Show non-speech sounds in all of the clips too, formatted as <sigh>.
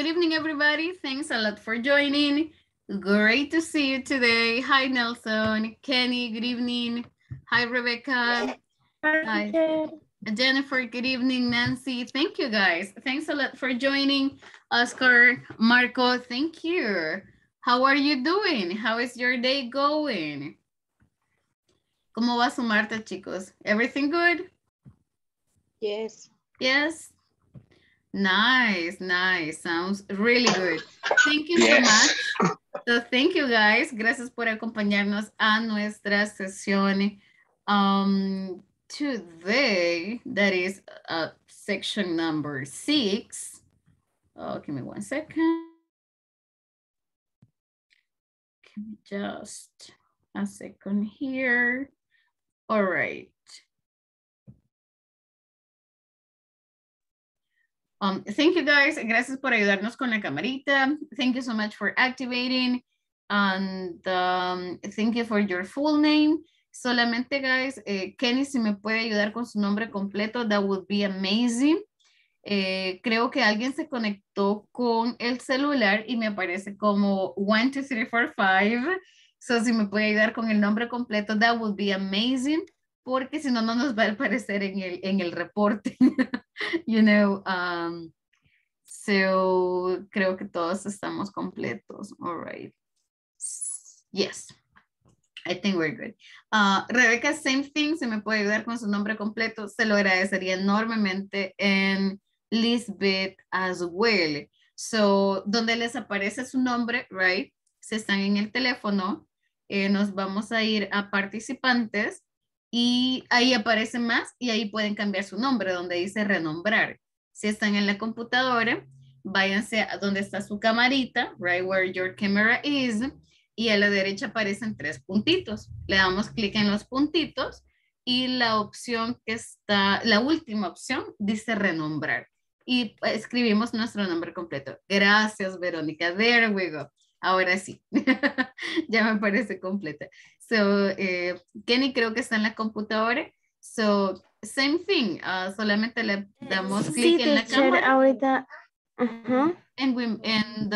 Good evening, everybody. Thanks a lot for joining. Great to see you today. Hi, Nelson. Kenny, good evening. Hi, Rebecca. Hi. Jennifer, good evening. Nancy, thank you, guys. Thanks a lot for joining. Oscar, Marco, thank you. How are you doing? How is your day going? ¿Cómo va su Marta, chicos? Everything good? Yes. Yes. Nice, nice. Sounds really good. Thank you so much. So thank you guys. Gracias por acompañarnos a nuestra sesión um, today. That is uh, section number six. Oh, give me one second. Give me just a second here. All right. Um, thank you guys. Gracias por ayudarnos con la camarita. Thank you so much for activating. And um, thank you for your full name. Solamente, guys, eh, Kenny, si me puede ayudar con su nombre completo, that would be amazing. Eh, creo que alguien se conectó con el celular y me aparece como 1, 2, 3, 4, 5. So, si me puede ayudar con el nombre completo, that would be amazing porque si no, no nos va a aparecer en el, en el reporte. <laughs> you know, um, so creo que todos estamos completos. All right. Yes. I think we're good. Uh, Rebeca, same thing, si me puede ayudar con su nombre completo, se lo agradecería enormemente en Lisbeth as well. So, donde les aparece su nombre, right? Si están en el teléfono, eh, nos vamos a ir a participantes y ahí aparece más y ahí pueden cambiar su nombre donde dice renombrar. Si están en la computadora, váyanse a donde está su camarita, right where your camera is, y a la derecha aparecen tres puntitos. Le damos clic en los puntitos y la opción que está, la última opción dice renombrar. Y escribimos nuestro nombre completo. Gracias, Verónica. There we go. Ahora sí, <laughs> ya me parece completa. So, eh, Kenny creo que está en la computadora. So, same thing. Uh, solamente le damos clic en la cámara. ahorita. Uh and, we, and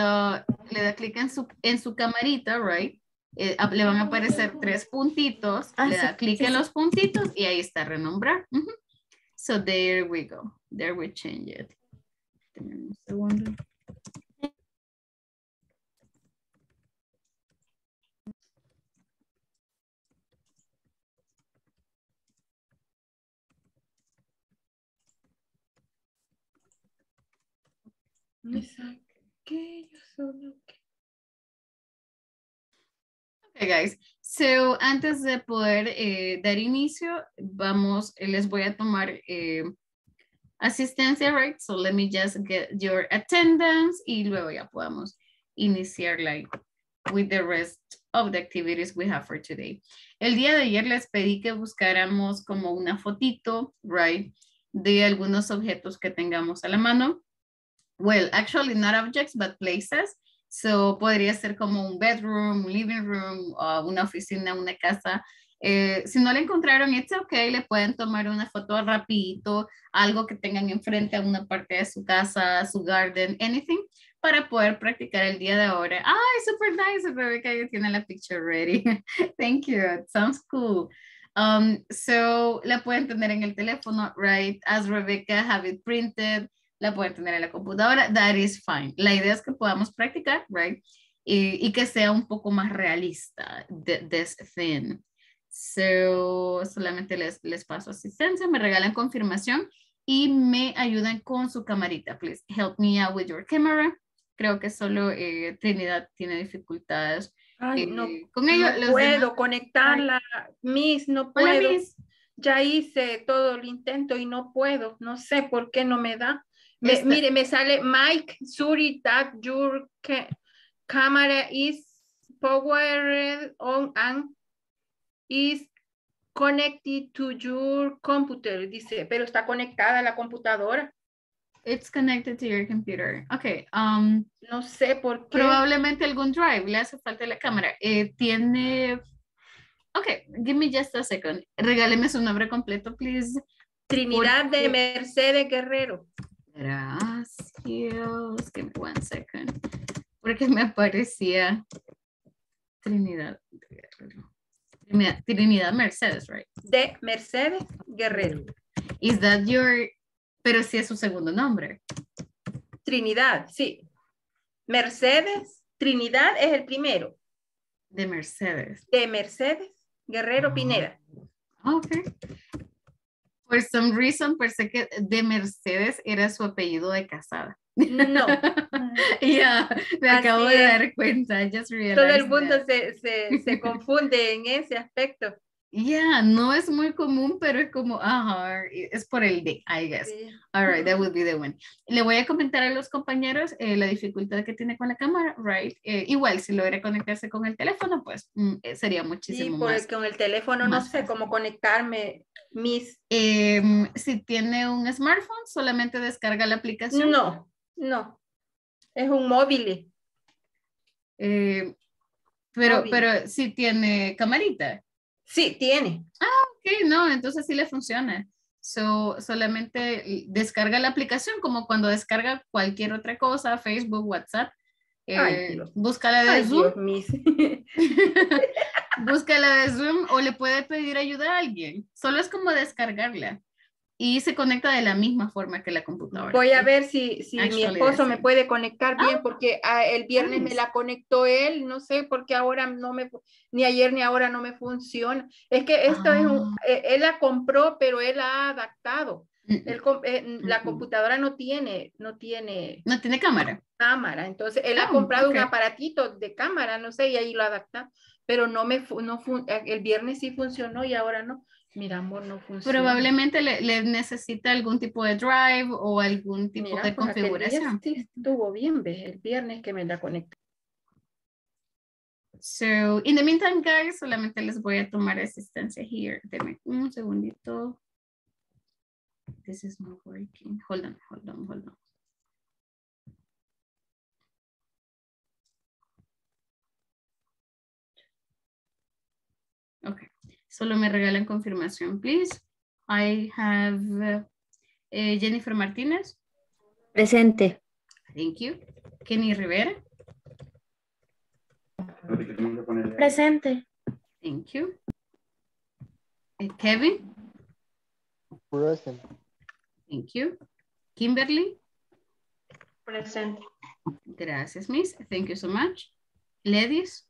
le da clic en su, en su camarita, right? Eh, le van a aparecer tres puntitos. Ah, le sí, da clic sí, en los puntitos y ahí está renombrar. Ujú. So, there we go. There we change it. Un segundo. Okay, guys. So, antes de poder eh, dar inicio, vamos, eh, les voy a tomar eh, asistencia, right? So, let me just get your attendance y luego ya podamos iniciar like with the rest of the activities we have for today. El día de ayer les pedí que buscáramos como una fotito, right? De algunos objetos que tengamos a la mano. Well, actually not objects, but places. So, podría ser como un bedroom, un living room, o una oficina, una casa. Eh, si no la encontraron, it's okay, le pueden tomar una foto rapidito, algo que tengan enfrente a una parte de su casa, su garden, anything, para poder practicar el día de ahora. Ay, super nice, Rebecca, ya tiene la picture ready. <laughs> Thank you, it sounds cool. Um, so, la pueden tener en el teléfono, right? As Rebecca have it printed, la pueden tener en la computadora, that is fine. La idea es que podamos practicar, right? Y, y que sea un poco más realista, th- this thing. So, solamente les, les paso asistencia, me regalan confirmación y me ayudan con su camarita. Please help me out with your camera. Creo que solo eh, Trinidad tiene dificultades. Ay, eh, no, con ello, no los puedo demás- conectarla, Miss, no Hola, puedo. Miss. Ya hice todo el intento y no puedo. No sé por qué no me da. Me- mire, me sale Mike, Suri, that your ca- camera is powered on and is connected to your computer. Dice, pero está conectada a la computadora. It's connected to your computer. Okay. Um, No sé por qué. probablemente algún drive, le hace falta la cámara. Eh, tiene... Ok, give me just a second. Regáleme su nombre completo, please. Trinidad de Mercedes Guerrero. Gracias. Give me one second. Porque me aparecía Trinidad. Trinidad, Trinidad Mercedes, right? De Mercedes Guerrero. Is that your... Pero sí es su segundo nombre. Trinidad, sí. Mercedes, Trinidad es el primero. De Mercedes. De Mercedes Guerrero Ah. Pineda. Ok. For some reason pensé que de Mercedes era su apellido de casada. No. <laughs> Ya, me Así acabo de dar cuenta. Just Todo el mundo that. se, se, se <laughs> confunde en ese aspecto. Yeah, no es muy común, pero es como, ajá, es por el de, I guess. Sí. All right, that would be the one. Le voy a comentar a los compañeros eh, la dificultad que tiene con la cámara, right? Eh, igual, si logra conectarse con el teléfono, pues mm, eh, sería Sí, muchísimo por más. el- con el teléfono no más sé fácil. cómo conectarme. Mis. Em, si tiene un smartphone, solamente descarga la aplicación. No, no. Es un móvil. Eh, pero, Móvil. pero si tiene camarita. Sí, tiene. Ok, no, entonces sí le funciona. So, solamente descarga la aplicación como cuando descarga cualquier otra cosa, Facebook, WhatsApp. Ay, Eh, Dios. busca la de Ay, Zoom, Dios mío. <laughs> busca la de Zoom o le puede pedir ayuda a alguien. Solo es como descargarla y se conecta de la misma forma que la computadora. Voy a ver si, si mi esposo me puede conectar bien, porque ah, el viernes me la conectó él, no sé por qué ahora no me, ni ayer ni ahora no me funciona. Es que esto es un, Ah. eh, él la compró, pero él la ha adaptado. Mm, Él com- eh, la Ujú. computadora no tiene, no tiene No tiene cámara. cámara, entonces él ha Ah, comprado un ok. aparatito de cámara, no sé, y ahí lo adapta, pero no me, no eh, el viernes sí funcionó y ahora no. Mira, amor, no funciona. Probablemente le, le necesita algún tipo de drive o algún tipo Mira, de pues, configuración. sí estuvo bien, ¿ves? El viernes que me la conecté. So, in the meantime, guys, solamente les voy a tomar asistencia here. Denme un segundito. This is not working. Hold on, hold on, hold on. Okay, solo me regalan confirmación, please. I have uh, Jennifer Martínez. Presente. Thank you. Kenny Rivera. Presente. Thank you. Eh, Kevin. Present. Thank you. Kimberly. Presente. Gracias, Miss. Thank you so much. Ladies.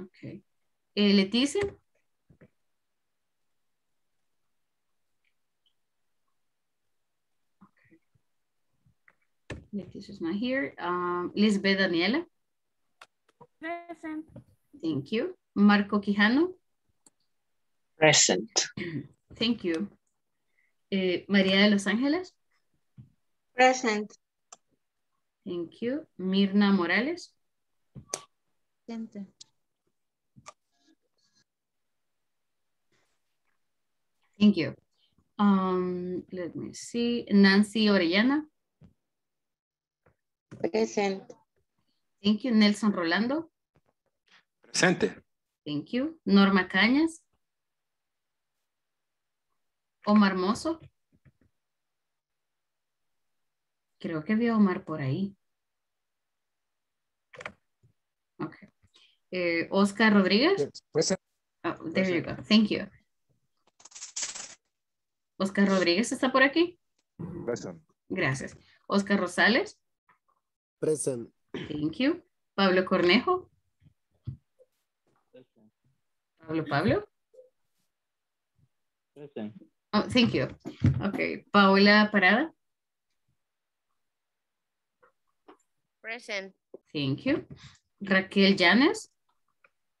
Okay. Eh, Leticia. Okay. Leticia's not here. Um, Lisbeth Daniela. Present. Thank you. Marco Quijano. Present. Thank you. Eh, María de Los Ángeles. Present. Thank you. Mirna Morales. Presente. Thank you. Um, let me see. Nancy Orellana. Present. Thank you. Nelson Rolando. Presente. Thank you. Norma Cañas. Omar Mozo. Creo que vi a Omar por ahí. Okay. Eh, Oscar Rodríguez. Yes, Present. Oh, there you go. Thank you. Oscar Rodríguez está por aquí. Present. Gracias. Oscar Rosales. Present. Thank you. Pablo Cornejo. Pablo Pablo. Present. Oh, thank you. Okay. Paola Parada. Present. Thank you. Raquel Llanes.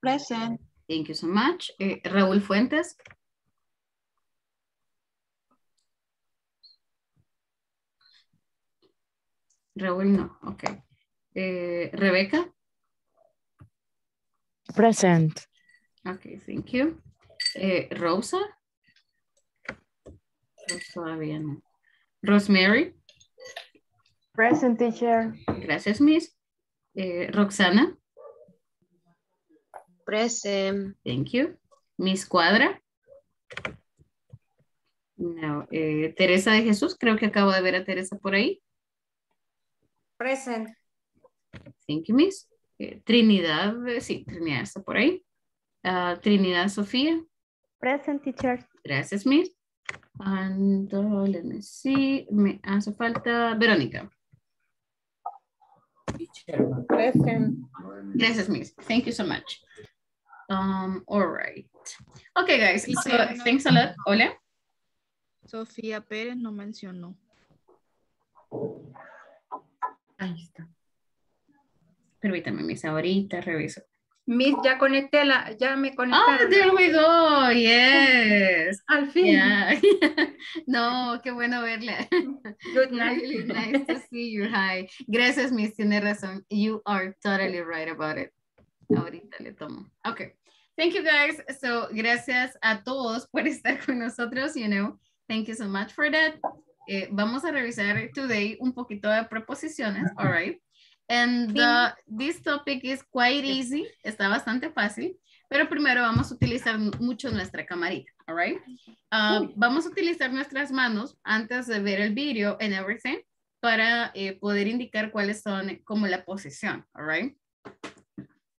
Present. Thank you so much. Eh, Raúl Fuentes. Raúl no. Ok. Eh, Rebeca. Present. Ok, thank you. Eh, Rosa. Rosa todavía no. Rosemary. Present teacher. Gracias, Miss. Eh, Roxana. Present. Thank you. Miss Cuadra. No, eh, Teresa de Jesús, creo que acabo de ver a Teresa por ahí. Present. Thank you, Miss. Eh, Trinidad, eh, sí, Trinidad está por ahí. Ah, Trinidad Sofía, Present teacher. gracias, Miss. And uh, let me see, me hace falta Verónica. Present. Gracias, Miss. Thank you so much. Um, all right. Okay, guys, so thanks a lot. Hola. Sofía Pérez no mencionó. Ahí está. Permítame, Miss, ahorita reviso. Miss, ya conecté la, ya me conecté. Oh, there we go. Yes. Al fin. Yeah. <laughs> no, qué bueno verla. Good night. Really nice to see you. Hi. Gracias, Miss. Tiene razón. You are totally right about it. Ahorita le tomo. Okay. Thank you, guys. So, gracias a todos por estar con nosotros. You know, thank you so much for that. Eh, vamos a revisar today un poquito de preposiciones. All right. And uh, this topic is quite easy. Está bastante fácil. Pero primero vamos a utilizar mucho nuestra camarita. All right. Uh, vamos a utilizar nuestras manos antes de ver el video and everything para eh, poder indicar cuáles son como la posición, all right?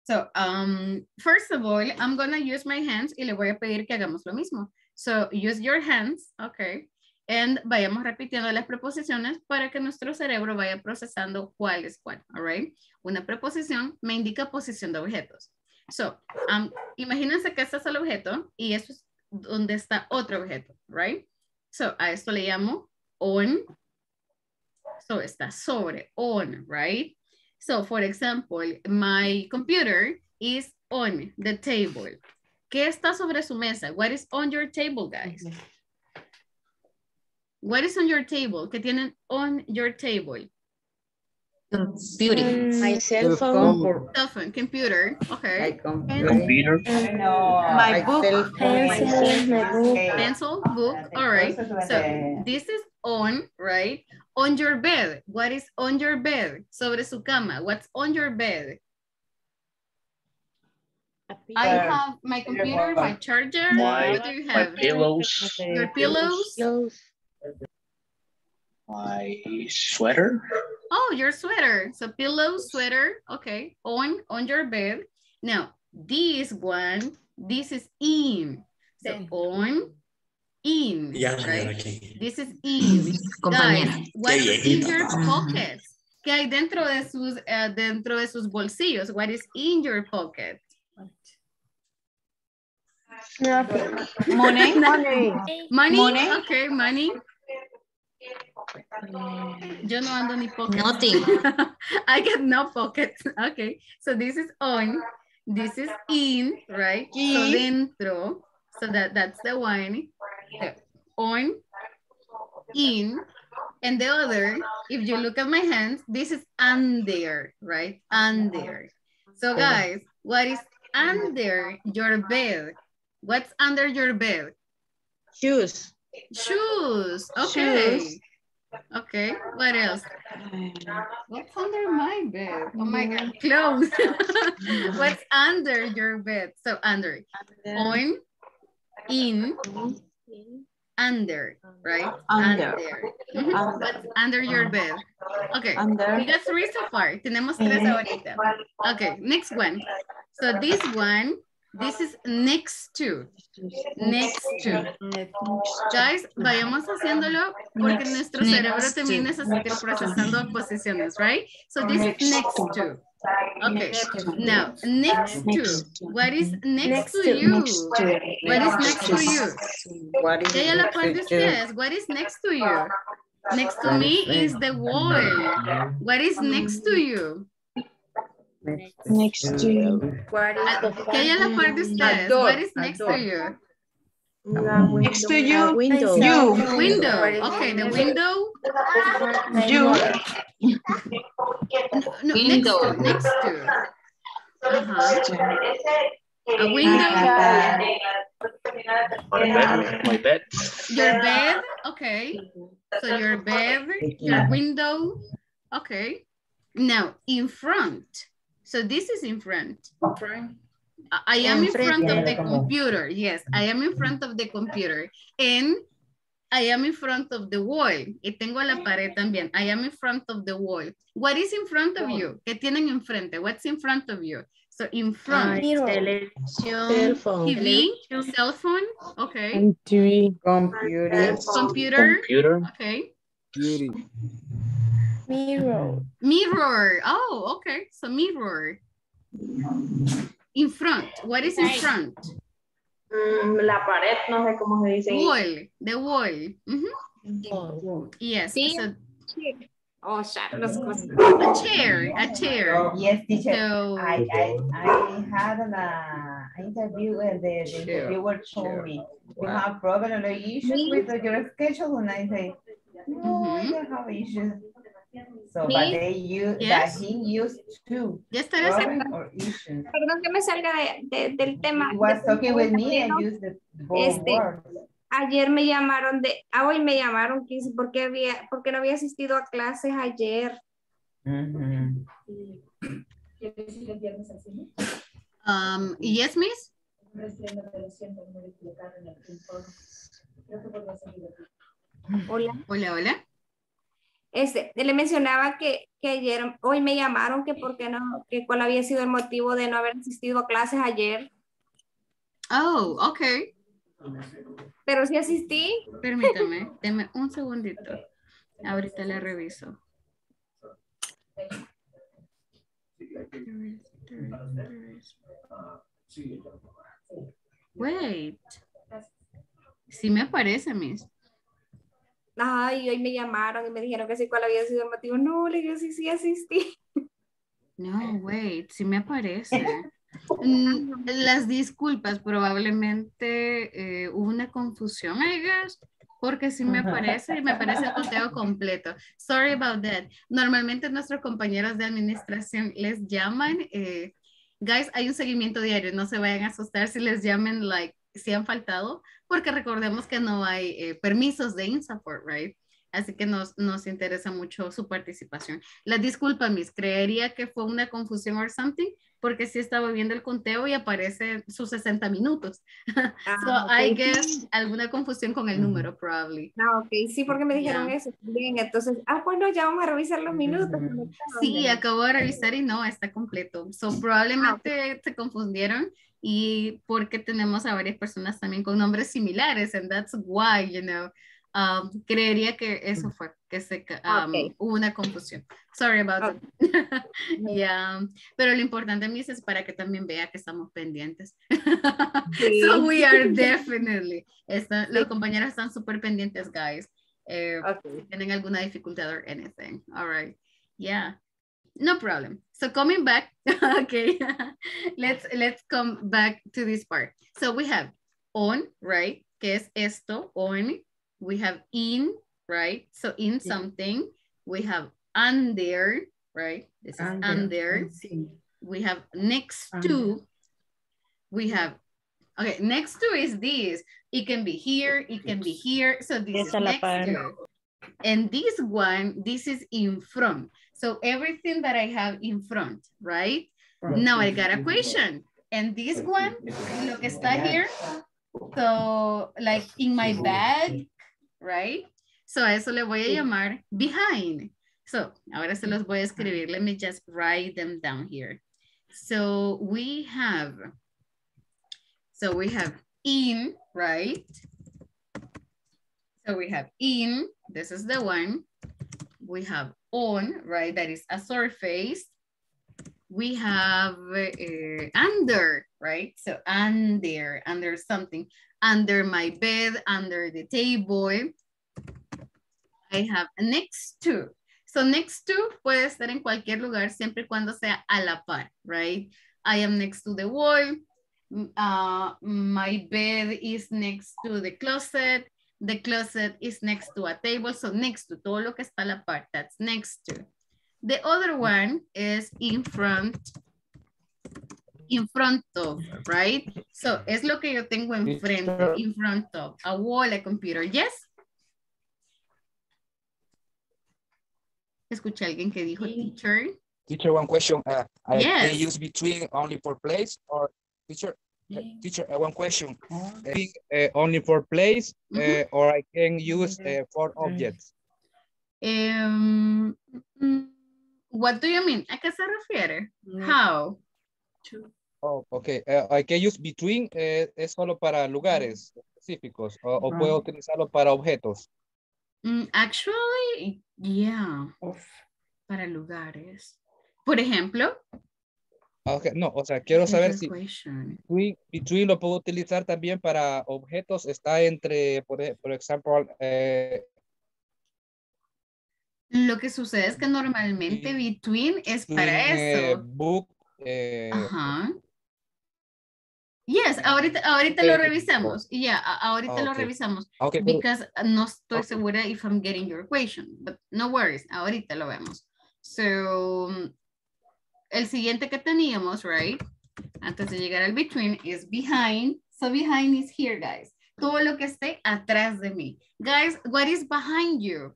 So, um, first of all, I'm gonna use my hands y le voy a pedir que hagamos lo mismo. So, use your hands, okay? And vayamos repitiendo las preposiciones para que nuestro cerebro vaya procesando cuál es cuál, all right? Una preposición me indica posición de objetos. So, um, imagínense que este es el objeto y eso es donde está otro objeto, right? So, a esto le llamo on. So, está sobre, on, right? So, for example, my computer is on the table. ¿Qué está sobre su mesa? What is on your table, guys? What is on your table? ¿Qué tienen on your table? Beauty. My cell phone. Cell phone, computer, okay. Computer. My book. Pencil, book, all right. So, this is on, right? On your bed. What is on your bed? Sobre su cama. What's on your bed? I have my computer, my charger. My- what do you My have? pillows. Your pillows? My sweater. Oh, your sweater. So pillow, sweater, okay. On, on your bed. Now, this one, this is in. So on, in, Yeah, señora, right? aquí. This is in. Guys, what Qué is in your pockets? ¿Qué hay dentro de sus, eh, dentro de sus bolsillos? What is in your pocket? Money. Money. Money? Money. Okay, money. Yo no ando ni pocket. Nothing. <laughs> I got no pockets. Okay, so this is on. This is in, right? So Sí. dentro. So that, that's the one. On, in. And the other, if you look at my hands, this is under, right? Under. So guys, what is under your bed? What's under your bed? Shoes. Shoes. Okay. Shoes. Okay. What else? What's under my bed? Oh my God. Clothes. <laughs> What's under your bed? So under. On, in, under, right? Under. Under. Mm-hmm. What's under your bed? Okay. Under. We got three so far. Tenemos tres ahorita. Okay, next one. So this one, this is next to. Next to. Guys, vayamos haciéndolo porque nuestro cerebro también necesita ir procesando posiciones, right? So this is next to. Okay, now next to. What is next to you? What is next to you? What is ¿Qué hay a la par de ustedes? What is next to you? Next to me is the wall. What is next to you? Next to you. What is Ah, ¿Qué hay a la par de ustedes? door, What is next to you? Next to you. Window. You. Window. Okay, the window. You. No, next to. Next to. Uh-huh. A window. My bed. My bed. Your bed. Okay. So your bed, your window. Okay. Now in front. So this is in front. Friend? I I am in front of the computer. Yes, I am in front of the computer. And I am in front of the wall. Y tengo la pared también. I am in front of the wall. What is in front of you? ¿Qué tienen enfrente? What's in front of you? So in front. Cell phone. TV, cell phone, okay. And three. Computer. Computer, Computer. okay. Beauty. Mirror. Mirror, oh, okay, so mirror. In front, what is in front? Mm, la pared, no sé cómo se dice. Wall, the wall. Mhm. Yes, Sí. so Oh, shadow, las cosas. a chair, a chair. Yes, teacher. So, I, I, I had an uh, interview and the, the Sure, interviewer sure. told me, you have problem or issues with your schedule? And I say, no, I Mhm. don't have issues. So, but they use, that Yes. he used two, ya issues. Perdón que me salga de- de- del tema. He was talking with me and used the both Este. Ayer me llamaron de, ah, hoy me llamaron que dice, ¿por qué, había, porque no había asistido a clases ayer? Mhm. Um, yes, miss? Hola. Hola, hola. Este, le mencionaba que, que ayer, hoy me llamaron que por qué no, que cuál había sido el motivo de no haber asistido a clases ayer, Oh, okay. pero sí asistí. Permítame, <laughs> deme un segundito. Ahorita le reviso. Wait. Sí me aparece, Miss. Ay, hoy me llamaron y me dijeron que sí, cuál había sido el motivo. No, le digo, sí, sí asistí. No, wait, sí me aparece. <laughs> Mm, Las disculpas, probablemente eh, hubo una confusión, I guess, porque sí me aparece y me aparece el conteo completo. Sorry about that. Normalmente nuestros compañeros de administración les llaman, eh, guys, hay un seguimiento diario, no se vayan a asustar si les llaman, like, si han faltado, porque recordemos que no hay eh, permisos de InSupport, right? Así que nos, nos interesa mucho su participación. La disculpa, Miss, creería que fue una confusión or something, porque sí estaba viendo el conteo y aparece sus 60 minutos. <laughs> so Ah, I guess alguna confusión con el número, probably. Ah, ok, sí, porque me dijeron Ya. eso también. Entonces, ah, bueno, ya vamos a revisar los minutos. Sí, acabo de revisar y no, está completo. So probablemente se confundieron y porque tenemos a varias personas también con nombres similares, and that's why, you know, um, creería que eso fue, que se, um, Ok. hubo una confusión. Sorry about Ok. that. <laughs> yeah, pero lo importante, Miss, es para que también vea que estamos pendientes. <laughs> Sí. so we are <laughs> definitely, están, los compañeros están súper pendientes, guys. Eh, Ok. tienen alguna dificultad or anything. All right. Yeah. No problem. So coming back, okay. let's let's come back to this part. So we have on, right? Que es esto, on. We have in, right? So in something. We have under, right? This is under. We have next to. We have okay, next to is this. It can be here, it can be here. So this is Esa la next par. to. And this one, this is in front. So everything that I have in front, right? Now I got a question. And this one, lo que está here, so like in my bag, right? So a eso le voy a llamar behind. So ahora se los voy a escribir. Let me just write them down here. So we have, so we have in, right? So we have in, this is the one. We have on, right? That is a surface. We have uh, under, right? So under, under something, under my bed, under the table. I have next to. So next to puede estar en cualquier lugar siempre y cuando sea a la par, right? I am next to the wall. Uh, my bed is next to the closet. The closet is next to a table. So next to, todo lo que está a la par, that's next to. The other one is in front, in front of, right? So es lo que yo tengo enfrente, in front of, a wall, a computer, yes? Escuché a alguien que dijo teacher. Teacher, one question. Uh, I, Yes. They use between only for place or teacher? Teacher, I have one question. Uh, only for place uh, or I can use uh, for objects? Um, mm, what do you mean? ¿A qué se refiere? How? Oh, okay. Uh, I can use between, eh, es solo para lugares específicos o, o puedo utilizarlo para objetos. Mm, actually, yeah. Para lugares. Por ejemplo, Ah, okay. No, o sea, quiero saber si between, between lo puedo utilizar también para objetos. Está entre, por, por ejemplo, eh, Lo que sucede es que normalmente between es para eh, eso. book, eh, Ajá. Yes, ahorita, ahorita lo Eh, revisamos. Yeah, ahorita Ah, lo revisamos. okay, Because no estoy segura if I'm getting your equation, but no worries, ahorita lo vemos. So, el siguiente que teníamos, right? Antes de llegar al between is behind. So behind is here, guys. Todo lo que esté atrás de mí. Guys, what is behind you?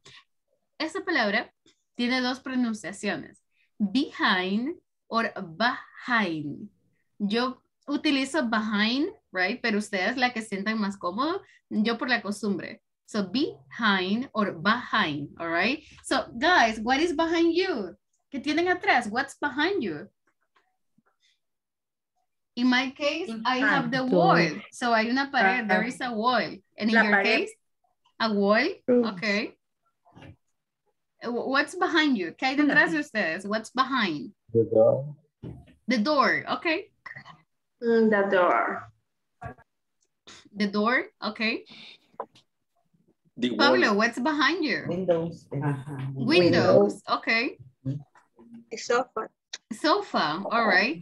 Esa palabra tiene dos pronunciaciones. Behind or behind. Yo utilizo behind, right? Pero ustedes la que sientan más cómodo, yo por la costumbre. So behind or behind, all right? So guys, what is behind you? ¿Qué tienen atrás? What's behind you? In my case, I have the wall. So hay una pared, there is a wall. And in La your pared. case, a wall, okay. Wh- What's behind you? ¿Qué hay detrás de ustedes? What's behind? The door. The door, okay. Mm, The door. The door, okay. The wall. Pablo, what's behind you? Windows. Windows, okay. Sofa. Sofa, all right.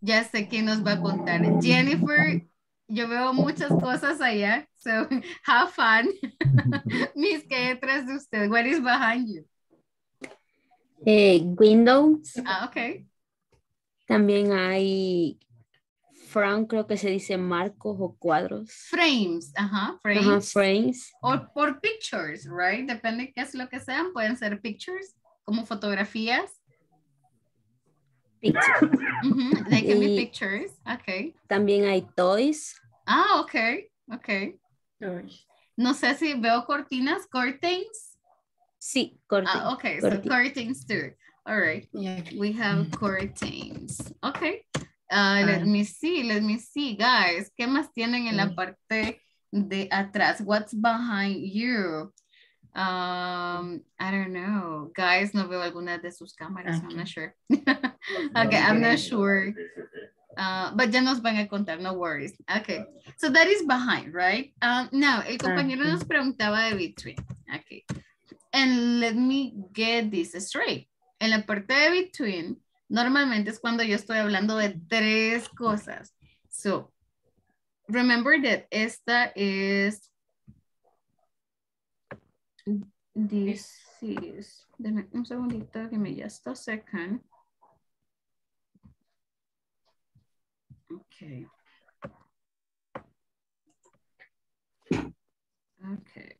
Ya sé quién nos va a contar. Jennifer, yo veo muchas cosas allá, so <laughs> have fun. <laughs> Miss, ¿qué hay detrás de usted? What is behind you? Eh, Windows, Ah, okay. también hay front, creo que se dice marcos o cuadros. Frames, ajá, Ajá, frames. frames. O por pictures, right? Depende qué es lo que sean. Pueden ser pictures, como fotografías. picture. Ujú, They can be pictures, okay. También hay toys. Ah, okay, okay. No sé si veo cortinas, curtains. Sí, corte. Ah, okay, so curtains too. All right, we have curtains. Okay, uh, let me see, let me see, guys. ¿Qué más tienen en la parte de atrás? What's behind you? Um, I don't know. Guys, no veo alguna de sus cámaras, I'm not sure. <laughs> okay, I'm not sure. Uh, but ya nos van a contar, no worries. Okay, so that is behind, right? Um, now, el compañero nos preguntaba de between. Okay, and let me get this straight. En la parte de between, normalmente es cuando yo estoy hablando de tres cosas. So, remember that esta es This is, deme un segundito give me just a second. Okay. Okay.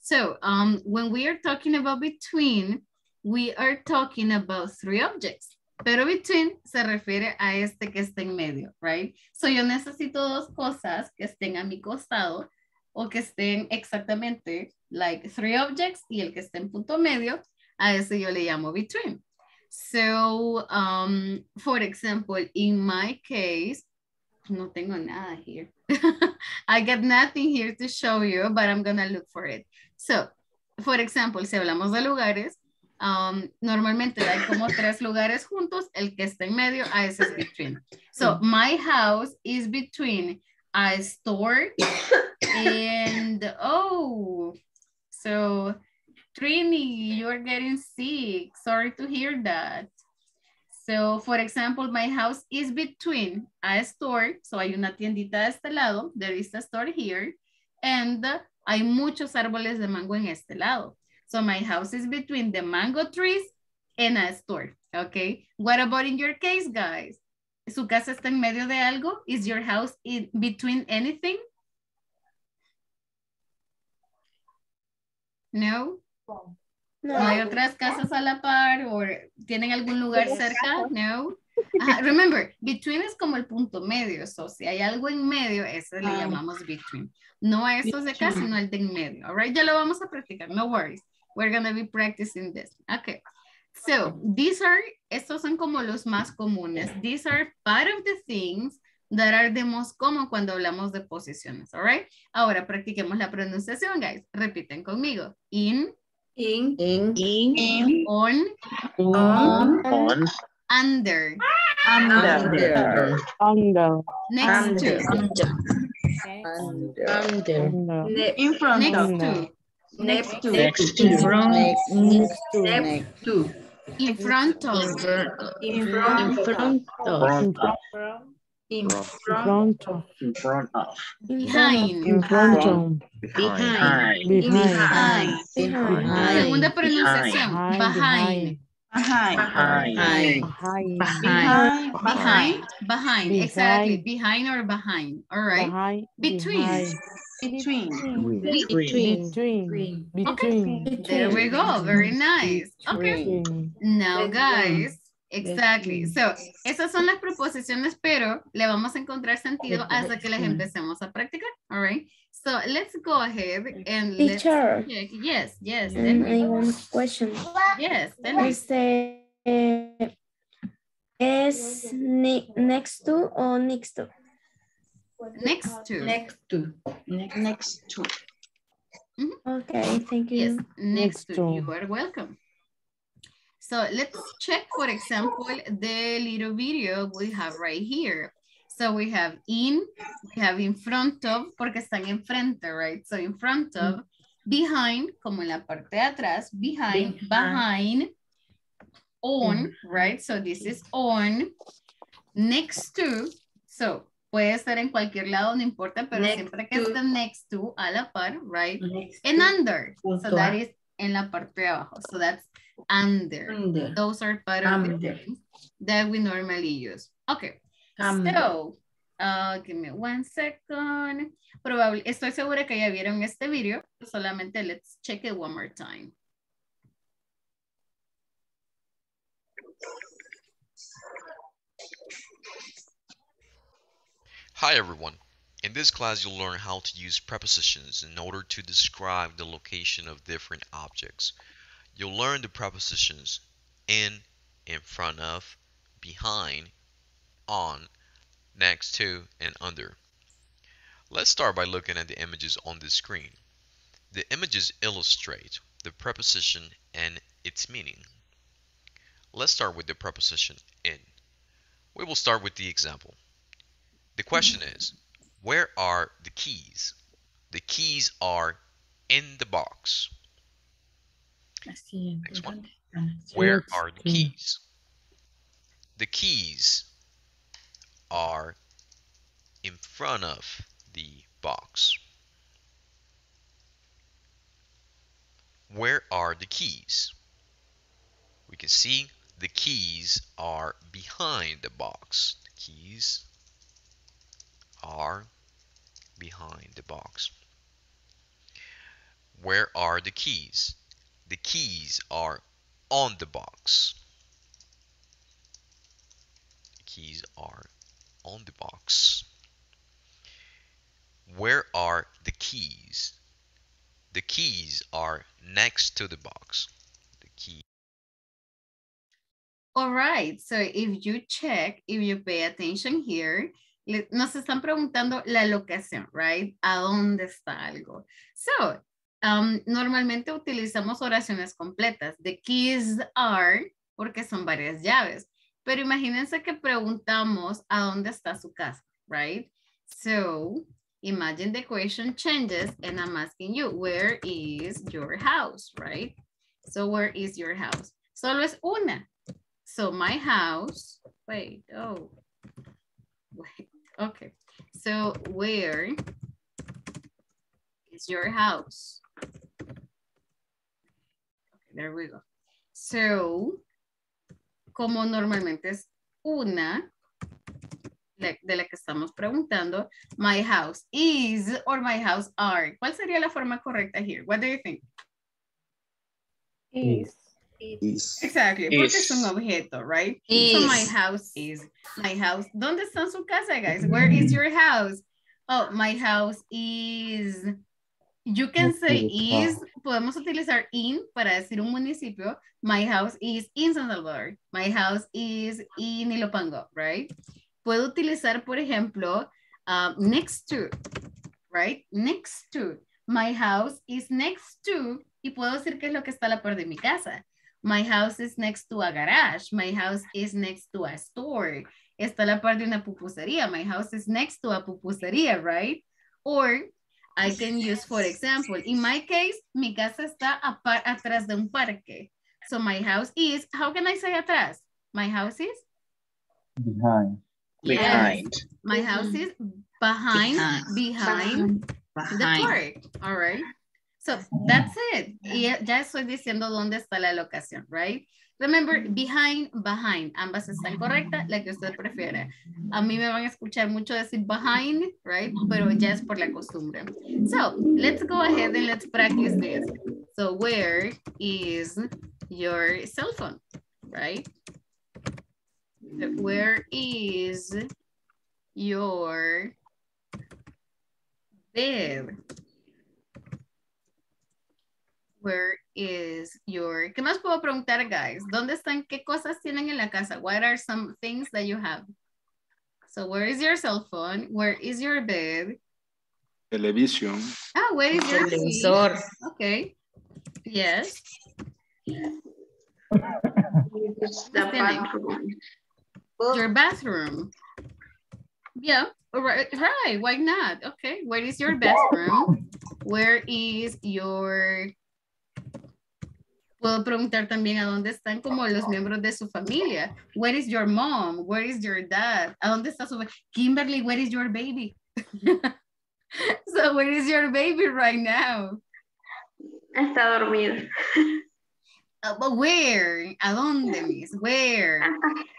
So, um, when we are talking about between, we are talking about three objects. Pero between se refiere a este que está en medio, right? So, yo necesito dos cosas que estén a mi costado o que estén exactamente like three objects y el que esté en punto medio, a ese yo le llamo between. So, um, for example, in my case, no tengo nada here. <laughs> I got nothing here to show you, but I'm gonna look for it. So, for example, si hablamos de lugares, um, normalmente hay como tres lugares juntos, el que está en medio, a ese es between. So, my house is between a store and, oh, so Trini, you're getting sick. Sorry to hear that. So, for example, my house is between a store. So, hay una tiendita de este lado. There is a store here. And hay muchos árboles de mango en este lado. So, my house is between the mango trees and a store. Okay. What about in your case, guys? ¿Su casa está en medio de algo? Is your house in between anything? No. No hay otras casas a la par o tienen algún lugar cerca? No. Ajá, remember, between es como el punto medio. So, si hay algo en medio, eso le llamamos between. No a estos de acá, sino el de en medio. All right, ya lo vamos a practicar. No worries. We're going to be practicing this. Okay. So, these are, estos son como los más comunes. These are part of the things that are the most common cuando hablamos de posiciones. All right. Ahora practiquemos la pronunciación, guys. Repiten conmigo. In, In, In, in, on, on, On. under, under, Under. next to, under, under, Under. ne- In front next of. to, next to, Next to. next, next to, next to, in front of, in in front, front of, Front. in In front, front of. In front of. behind. In front of. behind, Behind. behind, behind, Segunda pronunciación, behind. Behind. Behind. behind, Behind. Behind. Behind, behind, Behind. exactly, behind or behind, all right? Behind. Between. Between. between, Between. Between. Between. There we go, very nice. Okay, now guys, exactly. So, esas son las proposiciones, pero le vamos a encontrar sentido hasta que las empecemos a practicar, all right? So, let's go ahead and let's Teacher, check. Yes, yes, tell and. I question. Yes, me. Este, eh, ¿es ne- next to o next to? Next to. next to, Next to. Mm-hmm. Okay, thank you. Yes, you. next to. to. You are welcome. So let's check, for example, the little video we have right here. So we have in, we have in front of, porque están enfrente, right? So in front mm. of, behind, como en la parte de atrás, behind, behind, on, mm. right? So this is on, next to, so puede estar en cualquier lado, no importa, pero Next siempre que esté next to, a la par, right? next And under, so that is en la parte de abajo. So that's under. under, Those are part of the things that we normally use. Okay, under. so, uh, give me one second. Probable, estoy segura que ya vieron este video, solamente let's check it one more time. Hi everyone. In this class you'll learn how to use prepositions in order to describe the location of different objects. You'll learn the prepositions in, in front of, behind, on, next to, and under. Let's start by looking at the images on the screen. The images illustrate the preposition and its meaning. Let's start with the preposition in. We will start with the example. The question is, where are the keys? The keys are in the box. Next one. Where are the keys? The keys are in front of the box. Where are the keys? We can see the keys are behind the box. The keys are behind the box. Where are the keys? The keys are on the box. The keys are on the box. Where are the keys? The keys are next to the box. The key. All right, so if you check, if you pay attention here, nos están preguntando la locación, right? ¿A dónde está algo? So, um, normalmente utilizamos oraciones completas. The keys are, porque son varias llaves. Pero imagínense que preguntamos a dónde está su casa, right? So, imagine the question changes and I'm asking you, where is your house, right? So, where is your house? Solo es una. So my house, wait, oh, <laughs> wait, okay. So where is your house? Okay, there we go. So, como normalmente es una de la que estamos preguntando, my house is or my house are. ¿Cuál sería la forma correcta here? What do you think? Is. Is. Exactly, porque es un objeto, right? So my house is, my house. ¿Dónde está su casa, guys? Where is your house? Oh, my house is, you can say is, podemos utilizar in para decir un municipio. My house is in San Salvador. My house is in Ilopango, right? Puedo utilizar, por ejemplo, um, next to, right? Next to. My house is next to, y puedo decir qué es lo que está a la par de mi casa. My house is next to a garage. My house is next to a store. Está a la par de una pupusería. My house is next to a pupusería, right? Or I can use, for example, in my case, mi casa está a par- atrás de un parque. So my house is, how can I say atrás? My house is? Behind. Yes. Behind. My house mm-hmm. is behind, Behind. behind the park. All right. So that's it. Y ya- estoy diciendo dónde está la locación, right? Remember, mm-hmm. behind, behind. Ambas están correctas, la que usted prefiera. A mí me van a escuchar mucho decir behind, right? Pero ya es por la costumbre. So, let's go ahead and let's practice this. So, where is your cell phone, right? Where is your bed? Where is your... ¿Qué más puedo preguntar, guys? ¿Dónde están? ¿Qué cosas tienen en la casa? What are some things that you have? So, where is your cell phone? Where is your bed? Televisión. Ah, where is your TV? Televisor. Okay. Yes. It's the bathroom. Your bathroom. Yeah, right, right. Why not? Okay, where is your bathroom? Where is your... Puedo preguntar también a dónde están como los miembros de su familia. Where is your mom? Where is your dad? ¿A dónde está su... Kimberly, where is your baby? <laughs> so where is your baby right now? Está dormido. Uh, but where? ¿A dónde, <laughs> miss? Where?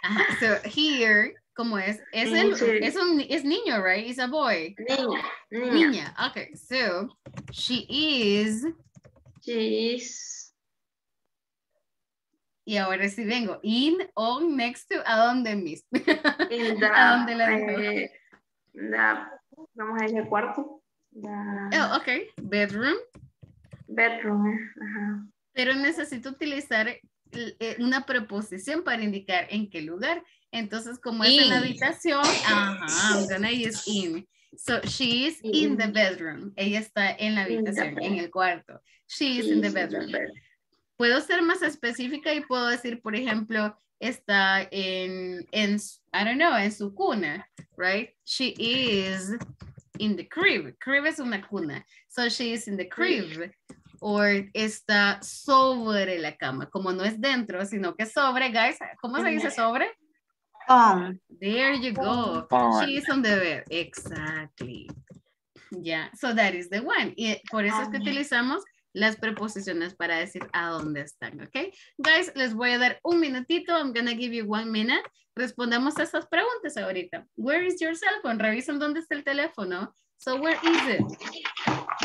Ajá, So here, como es? Es, el, Sí. es un es niño, right? It's a boy. Niña. Niña. Niña. Okay, so she is. She is Y ahora sí vengo. In, on, next to, ¿a dónde, miss? in <laughs> the, ¿A dónde la dejo? eh, the- vamos a decir cuarto. The Oh, ok. Bedroom. bedroom. eh, Ajá. Pero necesito utilizar eh, una preposición para indicar en qué lugar. Entonces, como es en la In. habitación, ajá, I'm gonna use in. So, she is in the In. bedroom. Ella está en la In the habitación, en el cuarto. She in the is in the bedroom. Puedo ser más específica y puedo decir, por ejemplo, está en, en, I don't know, en su cuna, right? She is in the crib. Crib es una cuna. So she is in the crib. Or está sobre la cama. Como no es dentro, sino que sobre, guys. ¿Cómo se dice sobre? On. There you go. On. She is on the bed. Exactly. Yeah, so that is the one. Y por eso es que utilizamos las preposiciones para decir a dónde están, ¿ok? Guys, les voy a dar un minutito. I'm gonna give you one minute. Respondamos a esas preguntas ahorita. Where is your cell phone? Revisen dónde está el teléfono. So, where is it?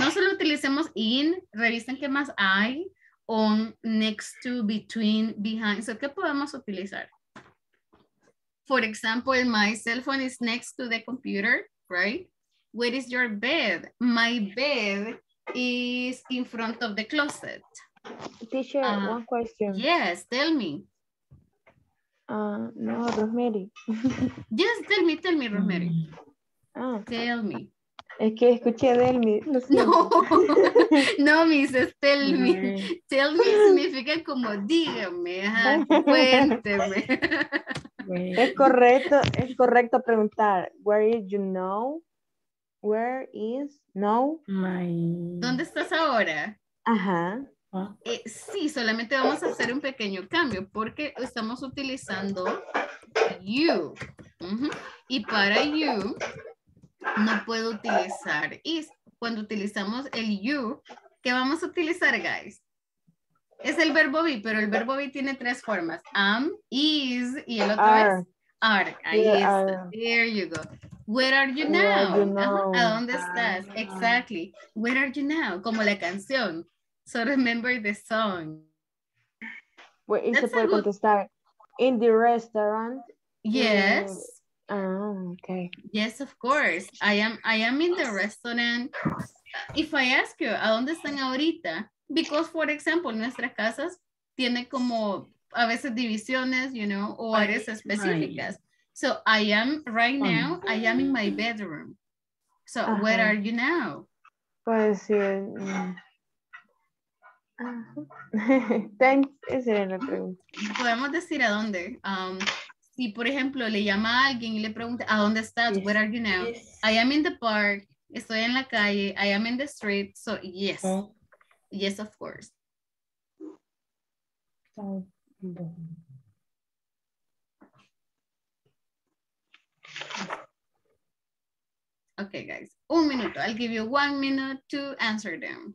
No solo utilicemos in, revisen qué más hay, on, next to, between, behind. So, ¿qué podemos utilizar? For example, my cell phone is next to the computer, right? Where is your bed? My bed is in front of the closet. Teacher, Uh, one question. Yes, tell me. Uh, no, Rosemary. <laughs> Yes, tell me, tell me, Rosemary. Ah, Tell me. es que escuché Delmi. Lo <laughs> siento. <laughs> No, no, Mrs. Tell me. Tell me significa como dígame, ajá, cuénteme. Es correcto, es correcto preguntar, where is you know? Where is no? ¿Dónde estás ahora? Ajá. Eh, sí, solamente vamos a hacer un pequeño cambio porque estamos utilizando you. Y para you no puedo utilizar is. Cuando utilizamos el you, ¿qué vamos a utilizar, guys? Es el verbo be, pero el verbo be tiene tres formas. Am, is y el otro Are. es are. Ahí Yeah, está. are. There you go. Where are you are now? you Ajá, now? ¿A dónde estás? Exactly. Where are you now? Como la canción. So remember the song. Pues, y se That's puede good- contestar in the restaurant. Yes. Ah, okay. Yes, of course. I am I am in the restaurant. If I ask you, ¿a dónde están ahorita? Because, for example, nuestras casas tienen como a veces divisiones, you know, o áreas específicas. So, I am right now, I am in my bedroom. So, where Ajá. are you now? Mm. Ajá. <laughs> Thanks, esa era la pregunta. Podemos decir a dónde. Um, si, por ejemplo, le llama a alguien y le pregunta, ¿a dónde estás? Where are you now? I am in the park. Estoy en la calle. I am in the street. So, yes. Yes, of course. Okay, guys. Un minuto. I'll give you one minute to answer them.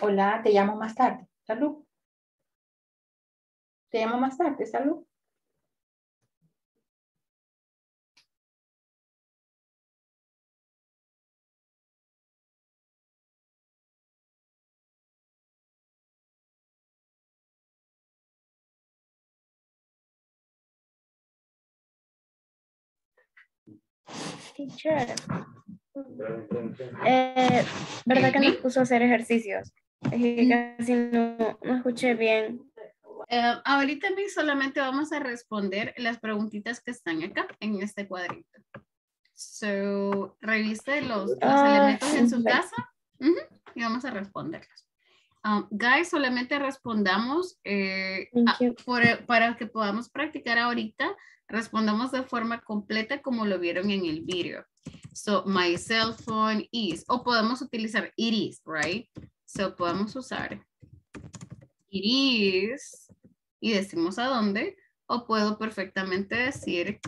Hola, te llamo más tarde. Salud. Te llamo más tarde. Salud. Teacher, eh, ¿verdad que nos puso a hacer ejercicios? Es que casi no, no escuché bien. Eh, ahorita solamente vamos a responder las preguntitas que están acá en este cuadrito. So, reviste los, los Ah, elementos en su casa Ujú, y vamos a responderlos. Um, guys, solamente respondamos eh, a- por- para que podamos practicar ahorita. Respondamos de forma completa como lo vieron en el video. So, my cell phone is, o podemos utilizar it is, right? So, podemos usar it is y decimos a dónde, o puedo perfectamente decir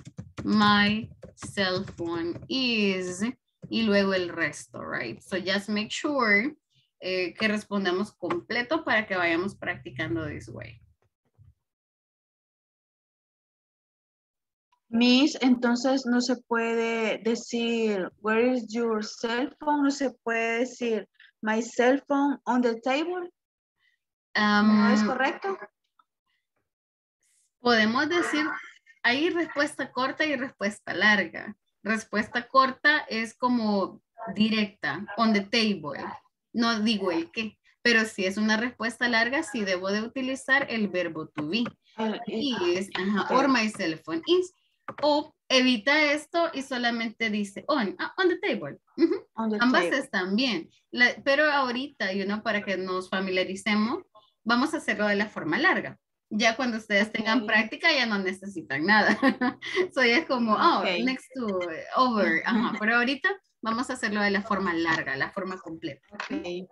my cell phone is y luego el resto, right? So just make sure eh, que respondamos completo para que vayamos practicando this way. Miss, entonces no se puede decir, where is your cell phone? No se puede decir, my cell phone on the table. ¿No es correcto? Podemos decir, hay respuesta corta y respuesta larga. Respuesta corta es como directa, on the table. No digo el qué, pero si es una respuesta larga, sí debo de utilizar el verbo to be. Is, or my cell phone is. O evita esto y solamente dice on, ah, on the table. Ujú. On the Ambas table. están bien. La- pero ahorita, you know, para que nos familiaricemos, vamos a hacerlo de la forma larga. Ya cuando ustedes tengan práctica ya no necesitan nada. <laughs> so ya es como, oh, Ok. next to, eh, over. <laughs> Ajá. Pero ahorita vamos a hacerlo de la forma larga, la forma completa. Yes.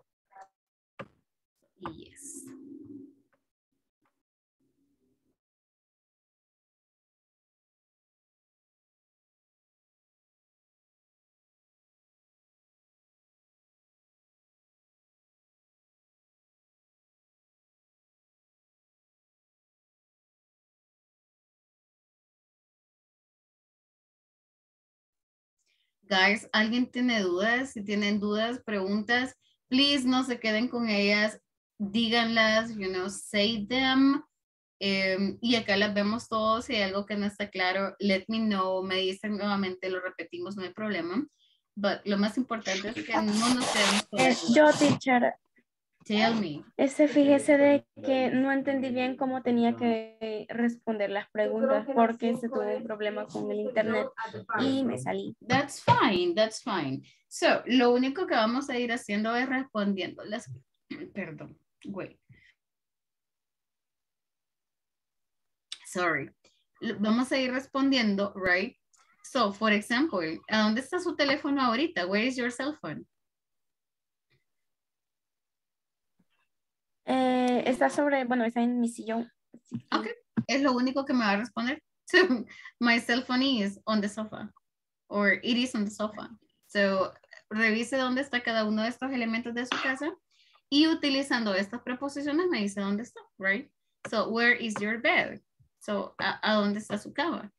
Guys, ¿alguien tiene dudas? Si tienen dudas, preguntas, please no se queden con ellas. Díganlas, you know, say them. Em, y acá las vemos todos. Si hay algo que no está claro, let me know. Me dicen nuevamente, lo repetimos, no hay problema. But lo más importante es que no nos quedemos con Eh, yo, teacher, Tell me. ese fíjese de que no entendí bien cómo tenía que responder las preguntas porque se tuvo un problema con el internet y me salí. That's fine, that's fine. So, lo único que vamos a ir haciendo es respondiendo las, <clears throat> perdón, wait. Sorry. Vamos a ir respondiendo, right? So, for example, ¿a dónde está su teléfono ahorita? Where is your cell phone? Eh, está sobre, bueno, está en mi sillón. Ok, es lo único que me va a responder. <laughs> My cell phone is on the sofa. Or it is on the sofa. So, revise dónde está cada uno de estos elementos de su casa. Y utilizando estas preposiciones me dice dónde está, right? So, where is your bed? So, ¿a, a dónde está su cama?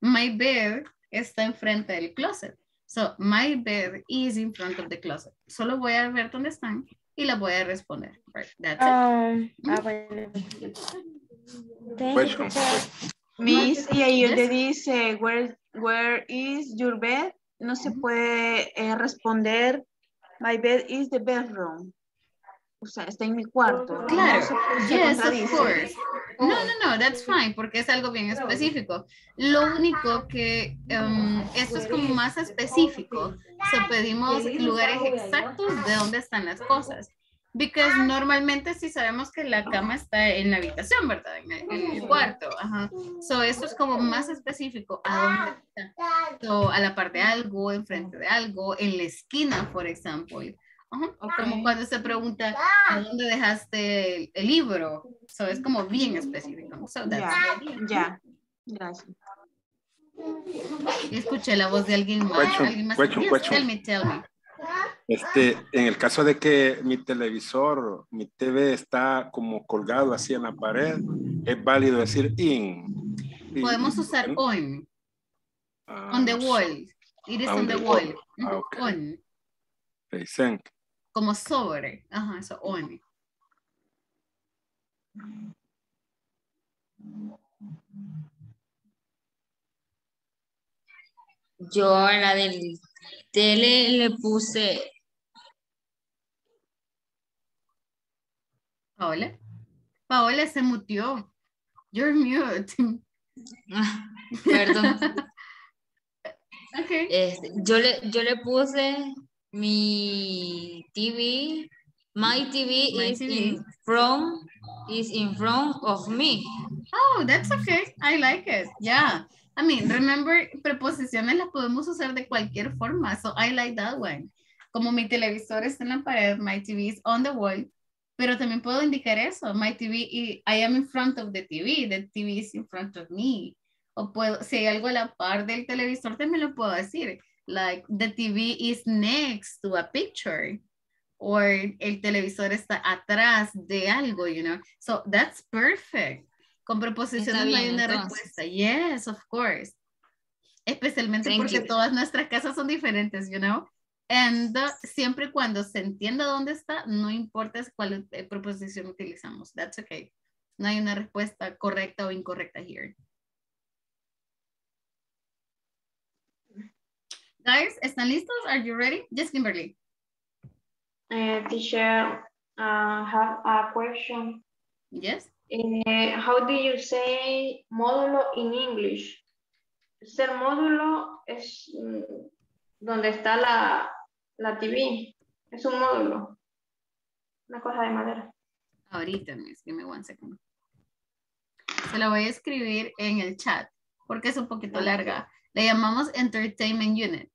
My bed está enfrente del closet. So, my bed is in front of the closet. Solo voy a ver dónde están y la voy a responder. Right, that's it. Ah, bueno. Thank you, Question. teacher. Miss, y ahí Yes. donde dice, where, where is your bed? No se puede eh, responder, my bed is the bedroom. O sea, está en mi cuarto. Claro, No se- se yes, of course. No, no, no, that's fine, porque es algo bien específico. Lo único que um, esto es como más específico. So pedimos lugares exactos de dónde están las cosas. Because normalmente sí sabemos que la cama está en la habitación, ¿verdad? En el, en el cuarto. Ajá. So esto es como más específico a dónde está. So, a la par de algo, enfrente de algo, en la esquina, por ejemplo. Ajá. Como cuando se pregunta, ¿a dónde dejaste el, el libro? So, es como bien específico. So, Ya, ya. Gracias. Escuché la voz de alguien más. Question, alguien más. question, Yes, question. Tell me, tell me. Este, en el caso de que mi televisor, mi TV está como colgado así en la pared, es válido decir in. Podemos usar on. On the Ah, wall. It is on on the the wall. wall. Ah, ok. On. Present. Como sobre. Ajá, eso, on. Yo a la del tele le puse, Paola. Paola se mutió. You're mute. <laughs> perdón, <laughs> Okay. este, yo le, yo le puse mi TV, my TV My is TV. in front, is in front of me. Oh, that's okay. I like it. Yeah. I mean, remember, preposiciones las podemos usar de cualquier forma. So I like that one. Como mi televisor está en la pared, my TV is on the wall. Pero también puedo indicar eso. My TV, i- I am in front of the TV. The TV is in front of me. O puedo, si hay algo a la par del televisor, también lo puedo decir. Like, the TV is next to a picture. Or el televisor está atrás de algo, you know. So that's perfect. Con preposiciones no hay bien, una entonces. respuesta. Yes, of course. Especialmente Thank porque you. todas nuestras casas son diferentes, you know. And uh, siempre y cuando se entienda dónde está, no importa cuál eh, preposición utilizamos. That's okay. No hay una respuesta correcta o incorrecta here. Guys, ¿están listos? Are you ready? Yes, Kimberly. Uh, teacher, uh, have a question. Yes. Eh, how do you say módulo in English? Ser módulo es mm, donde está la, la TV. Es un módulo. Una cosa de madera. Ahorita, miss, give me one second. Se la voy a escribir en el chat porque es un poquito larga. Le llamamos Entertainment Unit.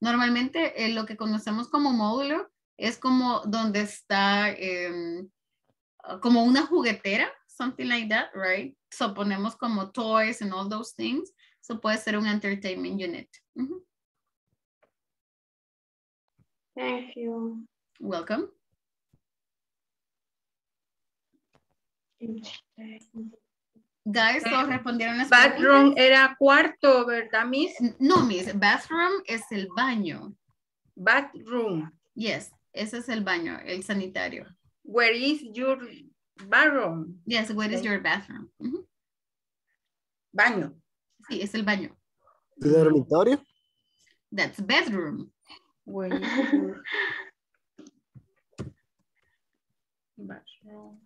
Normalmente eh, lo que conocemos como módulo es como donde está em, como una juguetera, something like that, right? So ponemos como toys and all those things. So puede ser un entertainment unit. Thank you. Welcome. Guys, todos respondieron las Bathroom preguntas? era cuarto, ¿verdad, Miss? No, Miss, bathroom es el baño. Bathroom. Yes, ese es el baño, el sanitario. Where is your bathroom? Yes, where is your bathroom? Baño. Sí, es el baño. ¿El dormitorio? That's bedroom. Where is your <laughs> bathroom?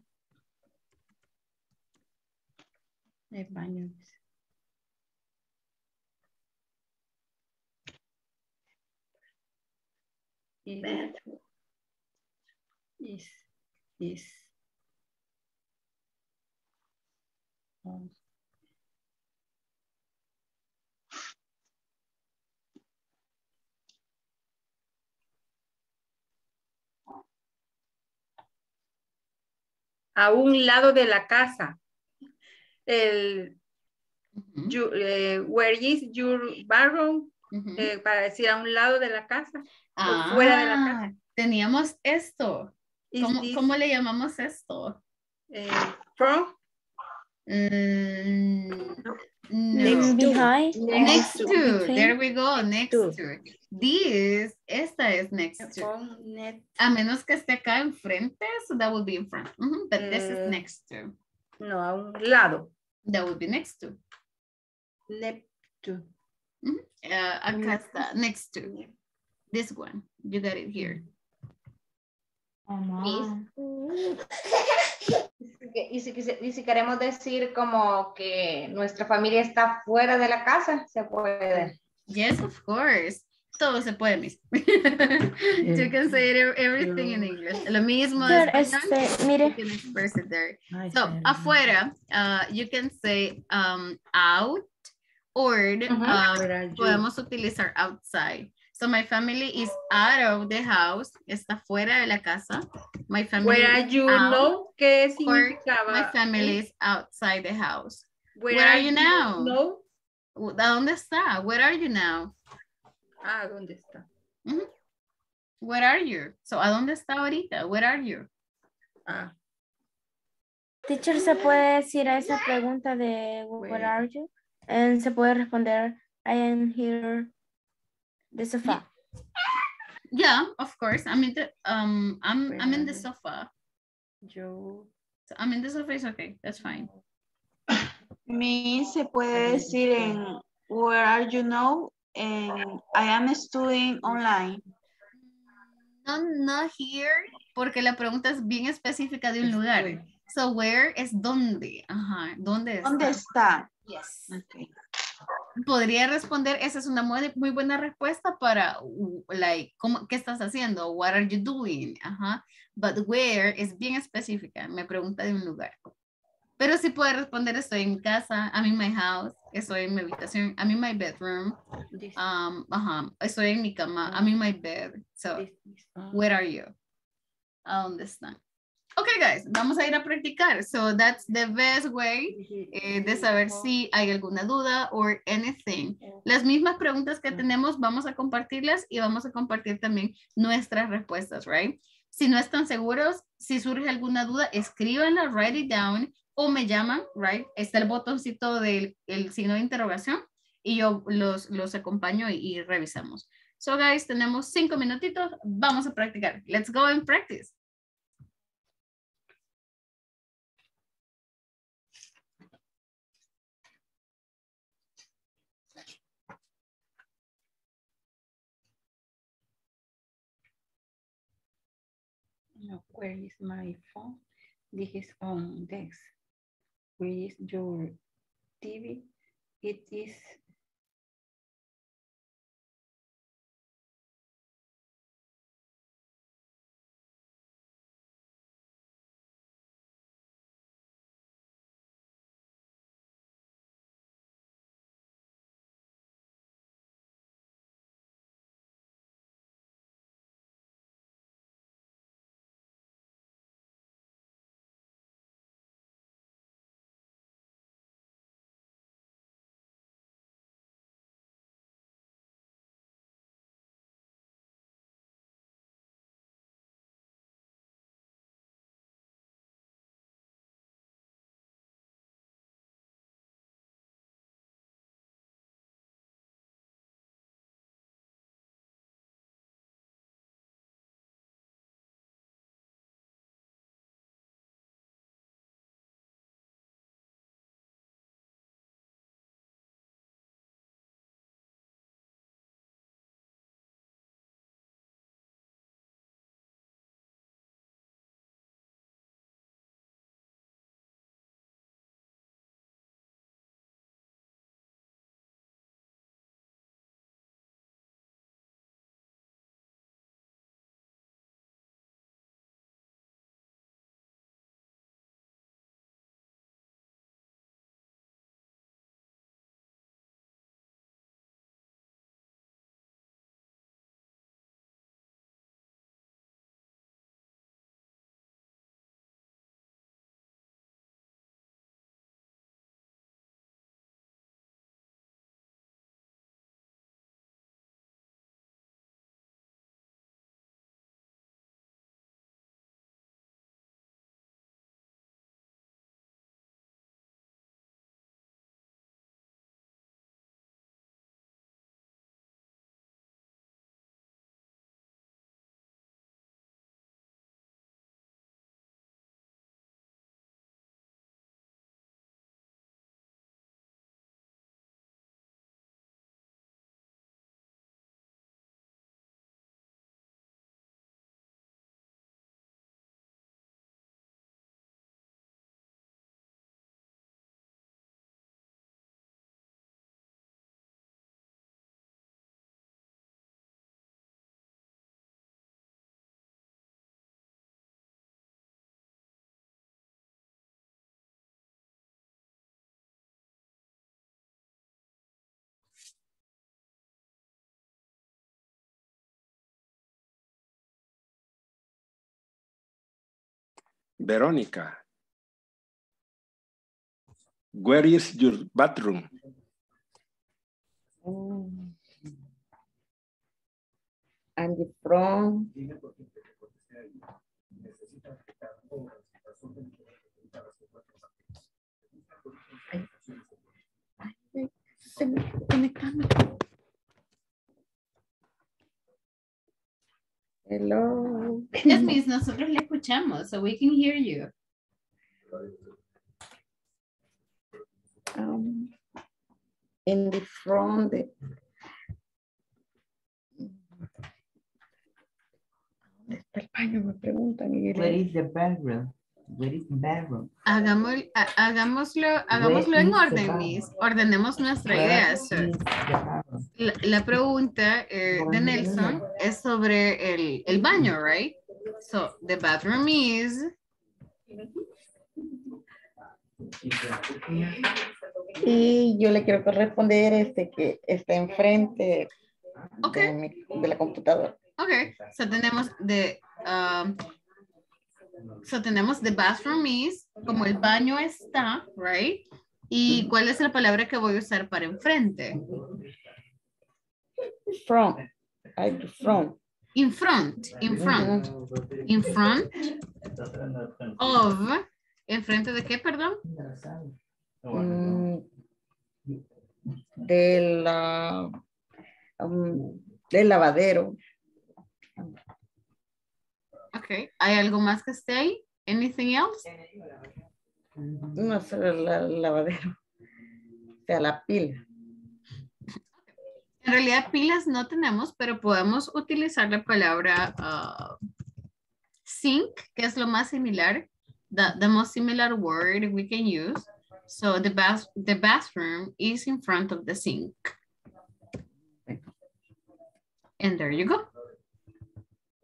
El baño. Is, is, is. A un lado de la casa. El, you- eh, where is your bathroom? Eh, para decir a un lado de la casa o fuera de la Ah, casa. Teníamos esto. Is ¿Cómo, this- cómo le llamamos esto? Eh, from? Mm, Next no. to. Behind. Next Next to. to. There we go. Next to. This, esta es next to. A menos que esté acá enfrente, so that would be in front. But this is Eh, next to. No, a un lado. That would be next to. Next to. Mhm. Uh, acá está, next to. This one. You got it here. Y si, y si queremos decir como que nuestra familia está fuera de la casa, se puede. Yes, of course. Todo se puede, miss. <laughs> you can say it, everything in English. Lo mismo español, este, mire. You can express it there. So, afuera, uh, you can say um, out or um, Where are you? podemos utilizar outside. So, my family is out of the house. Está fuera de la casa. My family Where are is you out, know? ¿Qué significaba? My family is outside the house. Where, Where are you now? ¿A dónde está? Where are you now? Ah, ¿dónde está? Ujú. Where are you? So, ¿a dónde está ahorita? Where are you? Ah, Teacher, ¿se puede decir a esa pregunta de where are you? And se puede responder, I am here, the sofa. Yeah, of course. I'm in the um I'm I'm in the sofa. yo. So I'm in the sofa, it's okay. That's fine. Me se puede decir en where are you now? I am studying online. No, not here, porque la pregunta es bien específica de un lugar. So where es dónde. Ajá, ¿dónde está? ¿Dónde está? Yes. Okay. Podría responder, esa es una muy, muy buena respuesta para, like, ¿cómo, ¿qué estás haciendo? What are you doing? Ajá. But where es bien específica, me pregunta de un lugar. Pero sí puede responder, estoy en casa, I'm in my house, estoy en mi habitación, I'm in my bedroom, um, ajá, estoy en mi cama, I'm in my bed. So, where are you? ¿A dónde están? Okay, guys, vamos a ir a practicar. So that's the best way eh, de saber si hay alguna duda or anything. Las mismas preguntas que tenemos, vamos a compartirlas y vamos a compartir también nuestras respuestas, right? Si no están seguros, si surge alguna duda, escríbanla, write it down o me llaman, right? Está el botoncito del el signo de interrogación y yo los, los acompaño y, revisamos. So guys, tenemos cinco minutitos, vamos a practicar. Let's go and practice. No, where is my phone? This is on desk. Where is your TV? It is Verónica. Where is your bathroom? And the front. Hello. Yes, <laughs> miss, nosotros le escuchamos, so we can hear you. Um, in the front. The, ¿Dónde está? Me preguntan. y Where le- is the bedroom? Where is the bedroom? Hagamos, ha- hagámoslo, hagámoslo en orden, bathroom? miss. Ordenemos nuestra Where idea. La, la pregunta eh, de Nelson es sobre el, el baño, right? So, the bathroom is... Y yo le quiero corresponder este que está enfrente de, mi- de la computadora. Ok, so tenemos de... um, so tenemos the bathroom is, como el baño está, right? ¿Y cuál es la palabra que voy a usar para enfrente? Front. Ay, front. In front, in front. In front of... ¿Enfrente de qué, perdón? Mm, de la, um, del lavadero. Ok, ¿hay algo más que esté ahí? Anything else? No sé, la, lavadero. O sea, la pila. En realidad pilas no tenemos, pero podemos utilizar la palabra ah, sink, que es lo más similar, the, the most similar word we can use. So the, bath, the bathroom is in front of the sink. And there you go.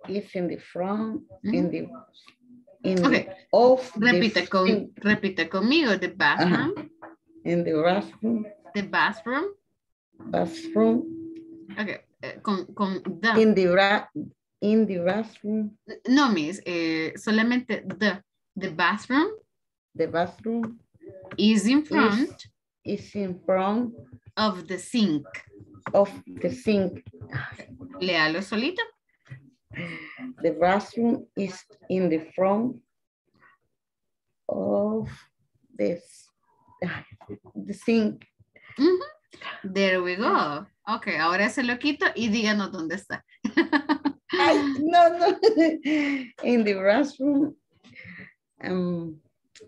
Is in the front, in the, in Okay. the, of the Repite, con, sink, repite conmigo. The bathroom, in the bathroom, the bathroom. bathroom, Okay, eh, con, con the. in the, ra- in the bathroom, No, miss, eh, solamente the. The bathroom the bathroom is in front is in front of the sink. of the sink. Léalo solito. The bathroom is in the front of this, the sink. Ujú. There we go. Ok, ahora se lo quito y díganos dónde está. Ay, <laughs> no, no. In the bathroom, um,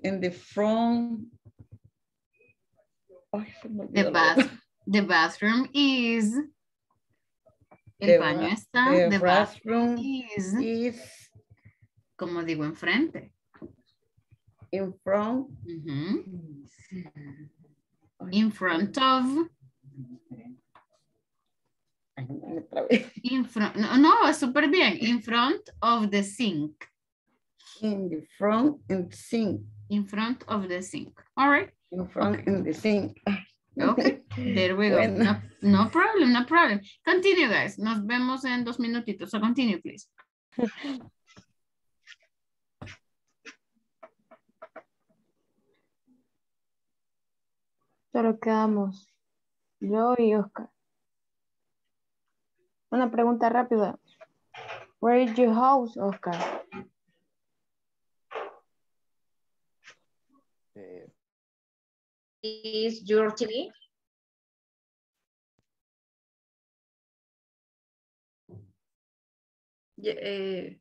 in the front. The, bath, the bathroom is. El The baño ba- está. the The bathroom bathroom is. is Como digo, enfrente. in front. In front of. In front, no, no, súper bien. In front of the sink. In the front and sink. In front of the sink. All right. In front and the sink. Okay, there we go. Bueno. No, no problem, no problem. Continue, guys. Nos vemos en dos minutitos. So continue, please. Solo quedamos yo y Oscar. Una pregunta rápida. Where is your house, Oscar? Is your TV? Eh,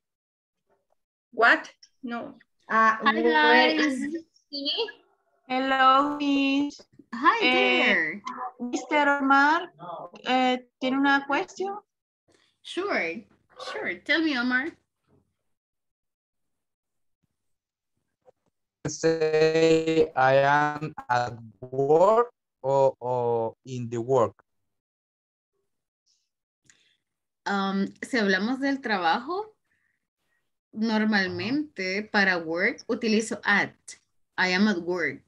what? No. Ah, Hi, guys. TV? hello, Miss. Hi Eh, there. Mr. Omar, eh, ¿tiene una cuestión? Sure, sure. Tell me, Omar. Say I am at work or, or in the work. Um, si hablamos del trabajo, normalmente para work utilizo at. I am at work.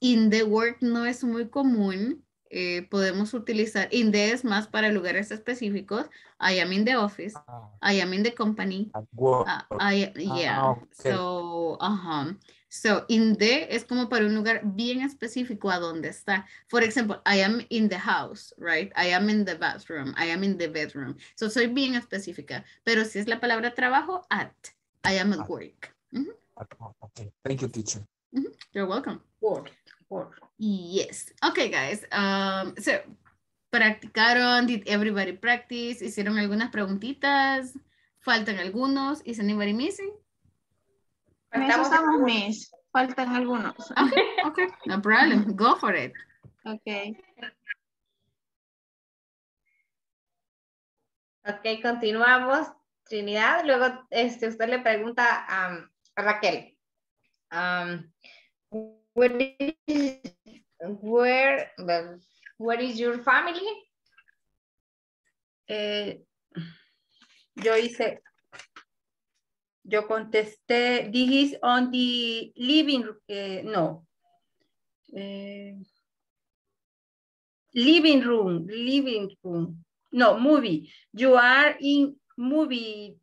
In the work no es muy común eh, podemos utilizar in the es más para lugares específicos. I am in the office. I am in the company. Uh, I, yeah. okay. So, ajá. So, in the es como para un lugar bien específico a donde está. For example, I am in the house, right? I am in the bathroom. I am in the bedroom. So, soy bien específica. Pero si es la palabra trabajo, at. I am at work. Okay. Thank you, teacher. You're welcome. Work, Yes. Okay, guys. Um, so, practicaron. Did everybody practice? Hicieron algunas preguntitas. Faltan algunos. Is anybody missing? Estamos, Miss. Faltan algunos. Okay, okay. No problem. <laughs> Go for it. Ok. Ok, continuamos. Trinidad, luego este, usted le pregunta um, a Raquel. Um, where, is, where, well, where is your family? Eh, yo hice, yo contesté, this is on the living, eh, no. Eh, living room, living room. No, movie. You are in movie,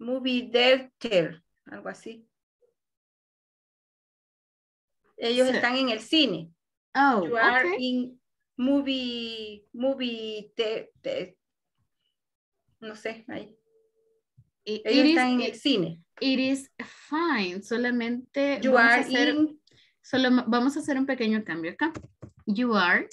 movie theater, algo así. Ellos Sí. están en el cine. Oh, You are okay. in movie, movie, te, te- no sé, ahí. It- Ellos it is- están en el it- cine. It is fine. Solamente You vamos a are hacer, in- solo vamos a hacer un pequeño cambio acá. You are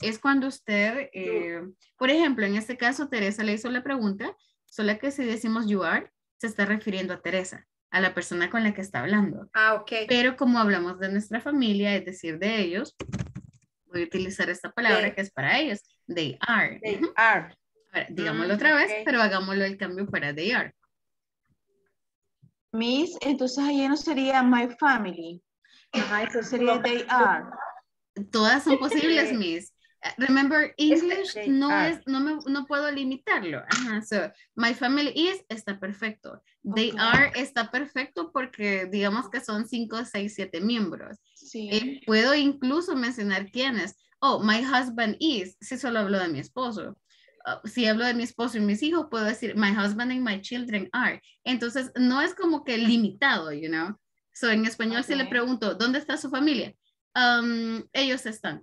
es cuando usted, eh, por ejemplo, en este caso, Teresa le hizo la pregunta, solo que si decimos you are, se está refiriendo a Teresa, a la persona con la que está hablando. Ah, ok. Pero como hablamos de nuestra familia, es decir, de ellos, voy a utilizar esta palabra They- que es para ellos. They are. They are. Ahora, digámoslo Mm, otra vez, pero hagámoslo el cambio para they are. Miss, entonces ahí no sería my family. Ajá, eso Sería they are. Todas son posibles, <laughs> Miss. Remember, English they no are. es, no me, no puedo limitarlo. Ajá, so, my family is está perfecto. They are está perfecto porque digamos que son 5, 6, 7 miembros. Sí. Eh, puedo incluso mencionar quiénes. Oh, my husband is, si solo hablo de mi esposo. Uh, si hablo de mi esposo y mis hijos, puedo decir my husband and my children are. Entonces, no es como que limitado, you know. So, en español, si le pregunto, ¿dónde está su familia? Um, ellos están.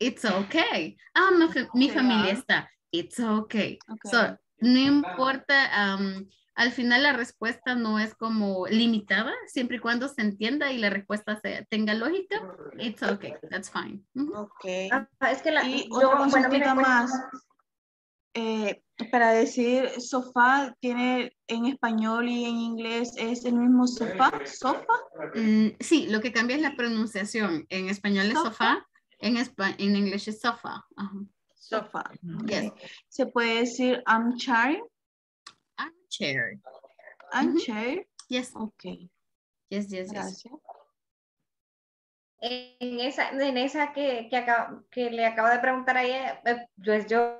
It's okay. Ah, mi, They familia are. está. It's okay. Ok. So, no importa, um, al final la respuesta no es como limitada, siempre y cuando se entienda y la respuesta se- tenga lógica, it's okay, that's fine. Ujú. Ok. Ah, es que la, Y yo, otra bueno, mira, más. Eh, para decir sofá, tiene en español y en inglés es el mismo sofá, sofa. Mm, sí, lo que cambia es la pronunciación. En español es Sofa. sofá, en, espa- en inglés es sofa. Ajá. Sofa. Yes. Se puede decir armchair, Armchair. armchair. Yes, Ok, yes, yes, yes. gracias. en esa, en esa que, que, acabo- que le acabo de preguntar a ella, eh, pues yo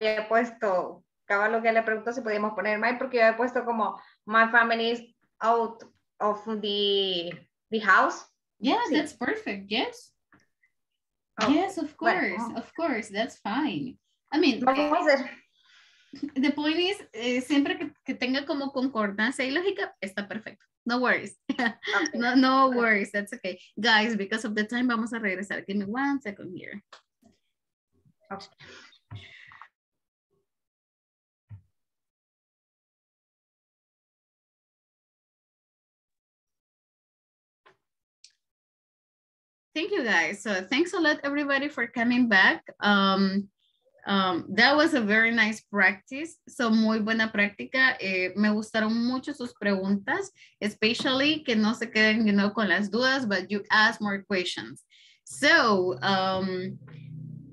había puesto, acaba lo que le preguntó si podíamos poner my, porque yo había puesto como my family is out of the, the house. Yeah, Sí. that's perfect. Yes. Oh, yes, of course, bueno. of course, that's fine. I mean, hacer, the point is, eh, siempre que, que tenga como concordancia y lógica, está perfecto. No worries. <laughs> no, no worries, that's okay. Guys, because of the time, vamos a regresar. Give me one second here. Thank you guys. So thanks a lot everybody for coming back. Um, um, that was a very nice practice. So muy buena práctica. Eh, me gustaron mucho sus preguntas, especially que no se queden, you know, con las dudas, but you ask more questions. So, um,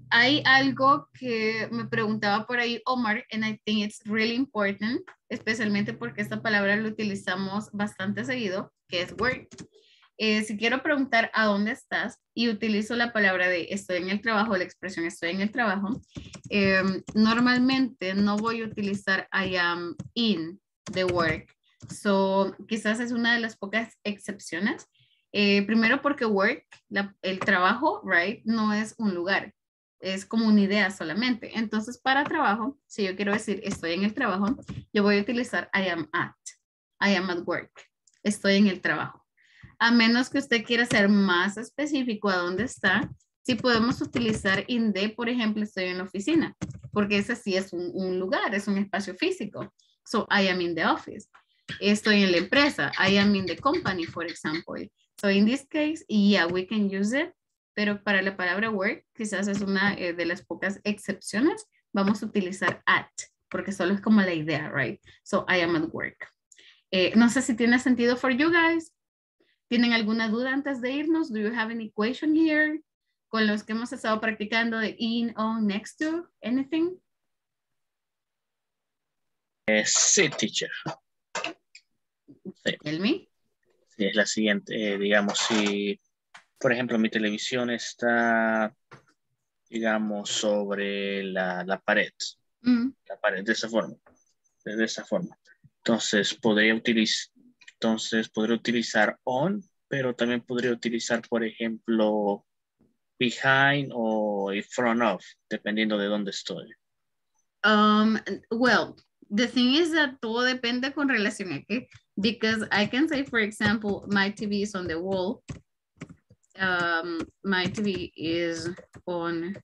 hay algo que me preguntaba por ahí Omar, and I think it's really important, especialmente porque esta palabra la utilizamos bastante seguido, que es where. Eh, si quiero preguntar a dónde estás y utilizo la palabra de estoy en el trabajo, la expresión estoy en el trabajo, eh, normalmente no voy a utilizar I am in the work. So, quizás es una de las pocas excepciones. Eh, primero porque work, la- el trabajo, right, no es un lugar, es como una idea solamente. Entonces, para trabajo, si yo quiero decir estoy en el trabajo, yo voy a utilizar I am at. I am at work. Estoy en el trabajo. A menos que usted quiera ser más específico a dónde está, sí podemos utilizar in the, por ejemplo, estoy en la oficina, porque ese sí es un, un lugar, es un espacio físico. So, I am in the office. Estoy en la empresa. I am in the company, for example. So, in this case, yeah, we can use it, pero para la palabra work, quizás es una eh, de las pocas excepciones, vamos a utilizar at, porque solo es como la idea, right? So, I am at work. Eh, no sé si tiene sentido for you guys. ¿Tienen alguna duda antes de irnos? Do you have any question here? Con los que hemos estado practicando de in, on, next to, anything? Eh, sí, teacher. Sí. Tell me. Sí, es la siguiente. eh, digamos, si, por ejemplo, mi televisión está, digamos, sobre la, la pared, Mm. la pared, de esa forma, de esa forma. Entonces, podría utilizar, entonces, podría utilizar on, pero también podría utilizar, por ejemplo, behind o in front of, dependiendo de dónde estoy. Um, well, the thing is that todo depende con relación a qué. Because I can say, for example, my TV is on the wall. Um, my TV is on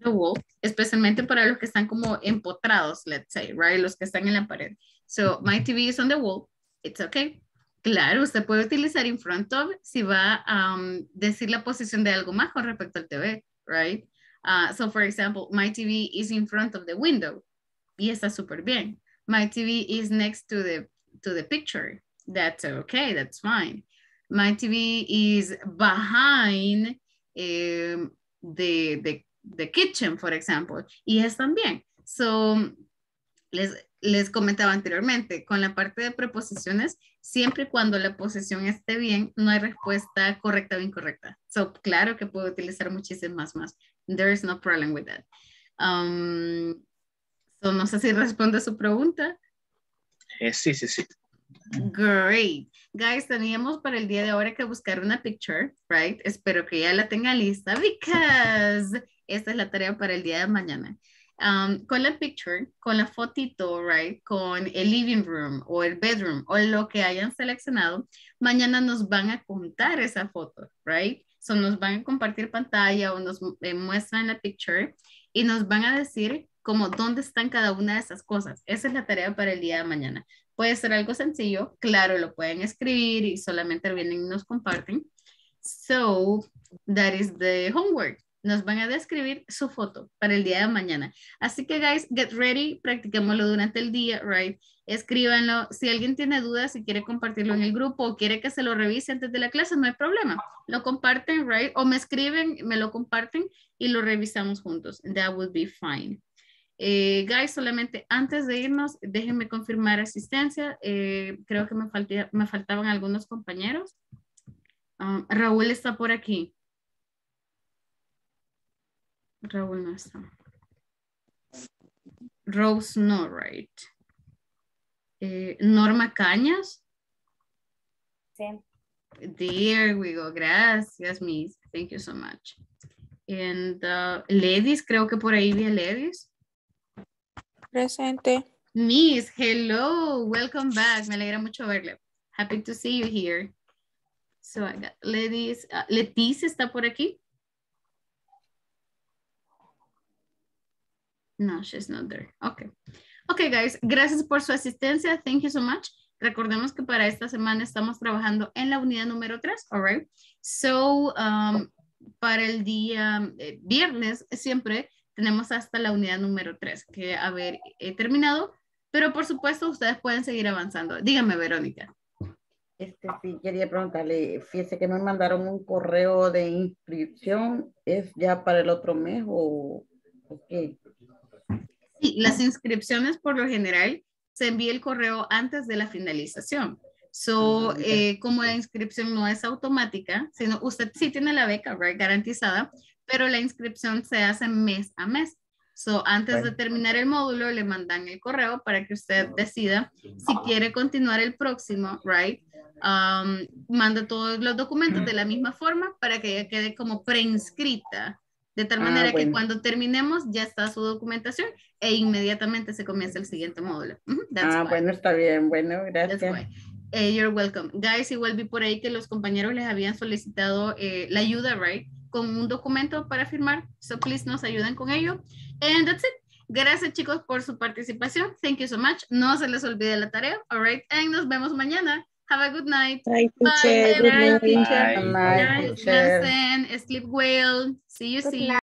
the wall, especialmente para los que están como empotrados, let's say, right? Los que están en la pared. So, my TV is on the wall. It's okay. Claro, usted puede utilizar in front of si va a um, decir la posición de algo más con respecto al TV, right? Uh, so, for example, my TV is in front of the window. Y está súper bien. My TV is next to the, to the picture. That's okay, that's fine. My TV is behind um, the, the, the kitchen, for example. Y es también. So, les, les comentaba anteriormente, con la parte de preposiciones, siempre y cuando la posición esté bien, no hay respuesta correcta o incorrecta. So, claro que puedo utilizar muchísimas más. There is no problem with that. Um, so, no sé si responde su pregunta. Eh, sí, sí, sí. Great. Guys, teníamos para el día de ahora que buscar una picture, right? Espero que ya la tenga lista because esta es la tarea para el día de mañana. Um, con la picture, con la fotito, right? Con el living room o el bedroom o lo que hayan seleccionado, mañana nos van a contar esa foto, right? So nos van a compartir pantalla o nos eh, muestran la picture y nos van a decir como dónde están cada una de esas cosas. Esa es la tarea para el día de mañana. Puede ser algo sencillo, claro, lo pueden escribir y solamente vienen y nos comparten. So, that is the homework. Nos van a describir su foto para el día de mañana. Así que, guys, get ready, practiquémoslo durante el día, right? Escríbanlo. Si alguien tiene dudas y quiere compartirlo en el grupo o quiere que se lo revise antes de la clase, no hay problema. Lo comparten, right? O me escriben, me lo comparten y lo revisamos juntos. That would be fine. Eh, guys, solamente antes de irnos, déjenme confirmar asistencia. Eh, creo que me, faltía- me faltaban algunos compañeros. Um, Raúl está por aquí. Raúl no está. Rose no, right. Eh, Norma Cañas. Sí. There we go. Gracias, Miss. Thank you so much. And uh, ladies, creo que por ahí vi a ladies. Presente. Miss, hello, welcome back. Me alegra mucho verle. Happy to see you here. So I got ladies. Uh, Leticia está por aquí. No, she's not there. Okay. Okay, guys, gracias por su asistencia. Thank you so much. Recordemos que para esta semana estamos trabajando en la unidad número 3, all right? So, um, para el día eh, viernes siempre tenemos hasta la unidad número 3 que haber eh, terminado, pero por supuesto ustedes pueden seguir avanzando. Dígame, Verónica. Este, sí, quería preguntarle, fíjese que me mandaron un correo de inscripción, ¿es ya para el otro mes o qué? Sí, las inscripciones por lo general se envía el correo antes de la finalización. So, Ah, ya. eh, como la inscripción no es automática, sino usted sí tiene la beca, right, garantizada, pero la inscripción se hace mes a mes. So, antes de terminar el módulo, le mandan el correo para que usted decida si quiere continuar el próximo, right? Um, manda todos los documentos de la misma forma para que ella quede como preinscrita. De tal Ah, manera que bueno. cuando terminemos ya está su documentación e inmediatamente se comienza el siguiente módulo. Ah, why. bueno, está bien. Bueno, gracias. Eh, you're welcome. Guys, igual vi por ahí que los compañeros les habían solicitado eh, la ayuda, right? Con un documento para firmar. So please nos ayuden con ello. And that's it. Gracias chicos por su participación. Thank you so much. No se les olvide la tarea. All right. And nos vemos mañana. Have a good night. Bye, Bye, teacher. Good everyone. night, teacher. Good night, Night, teacher. Nelson. Sleep well. See you Good soon.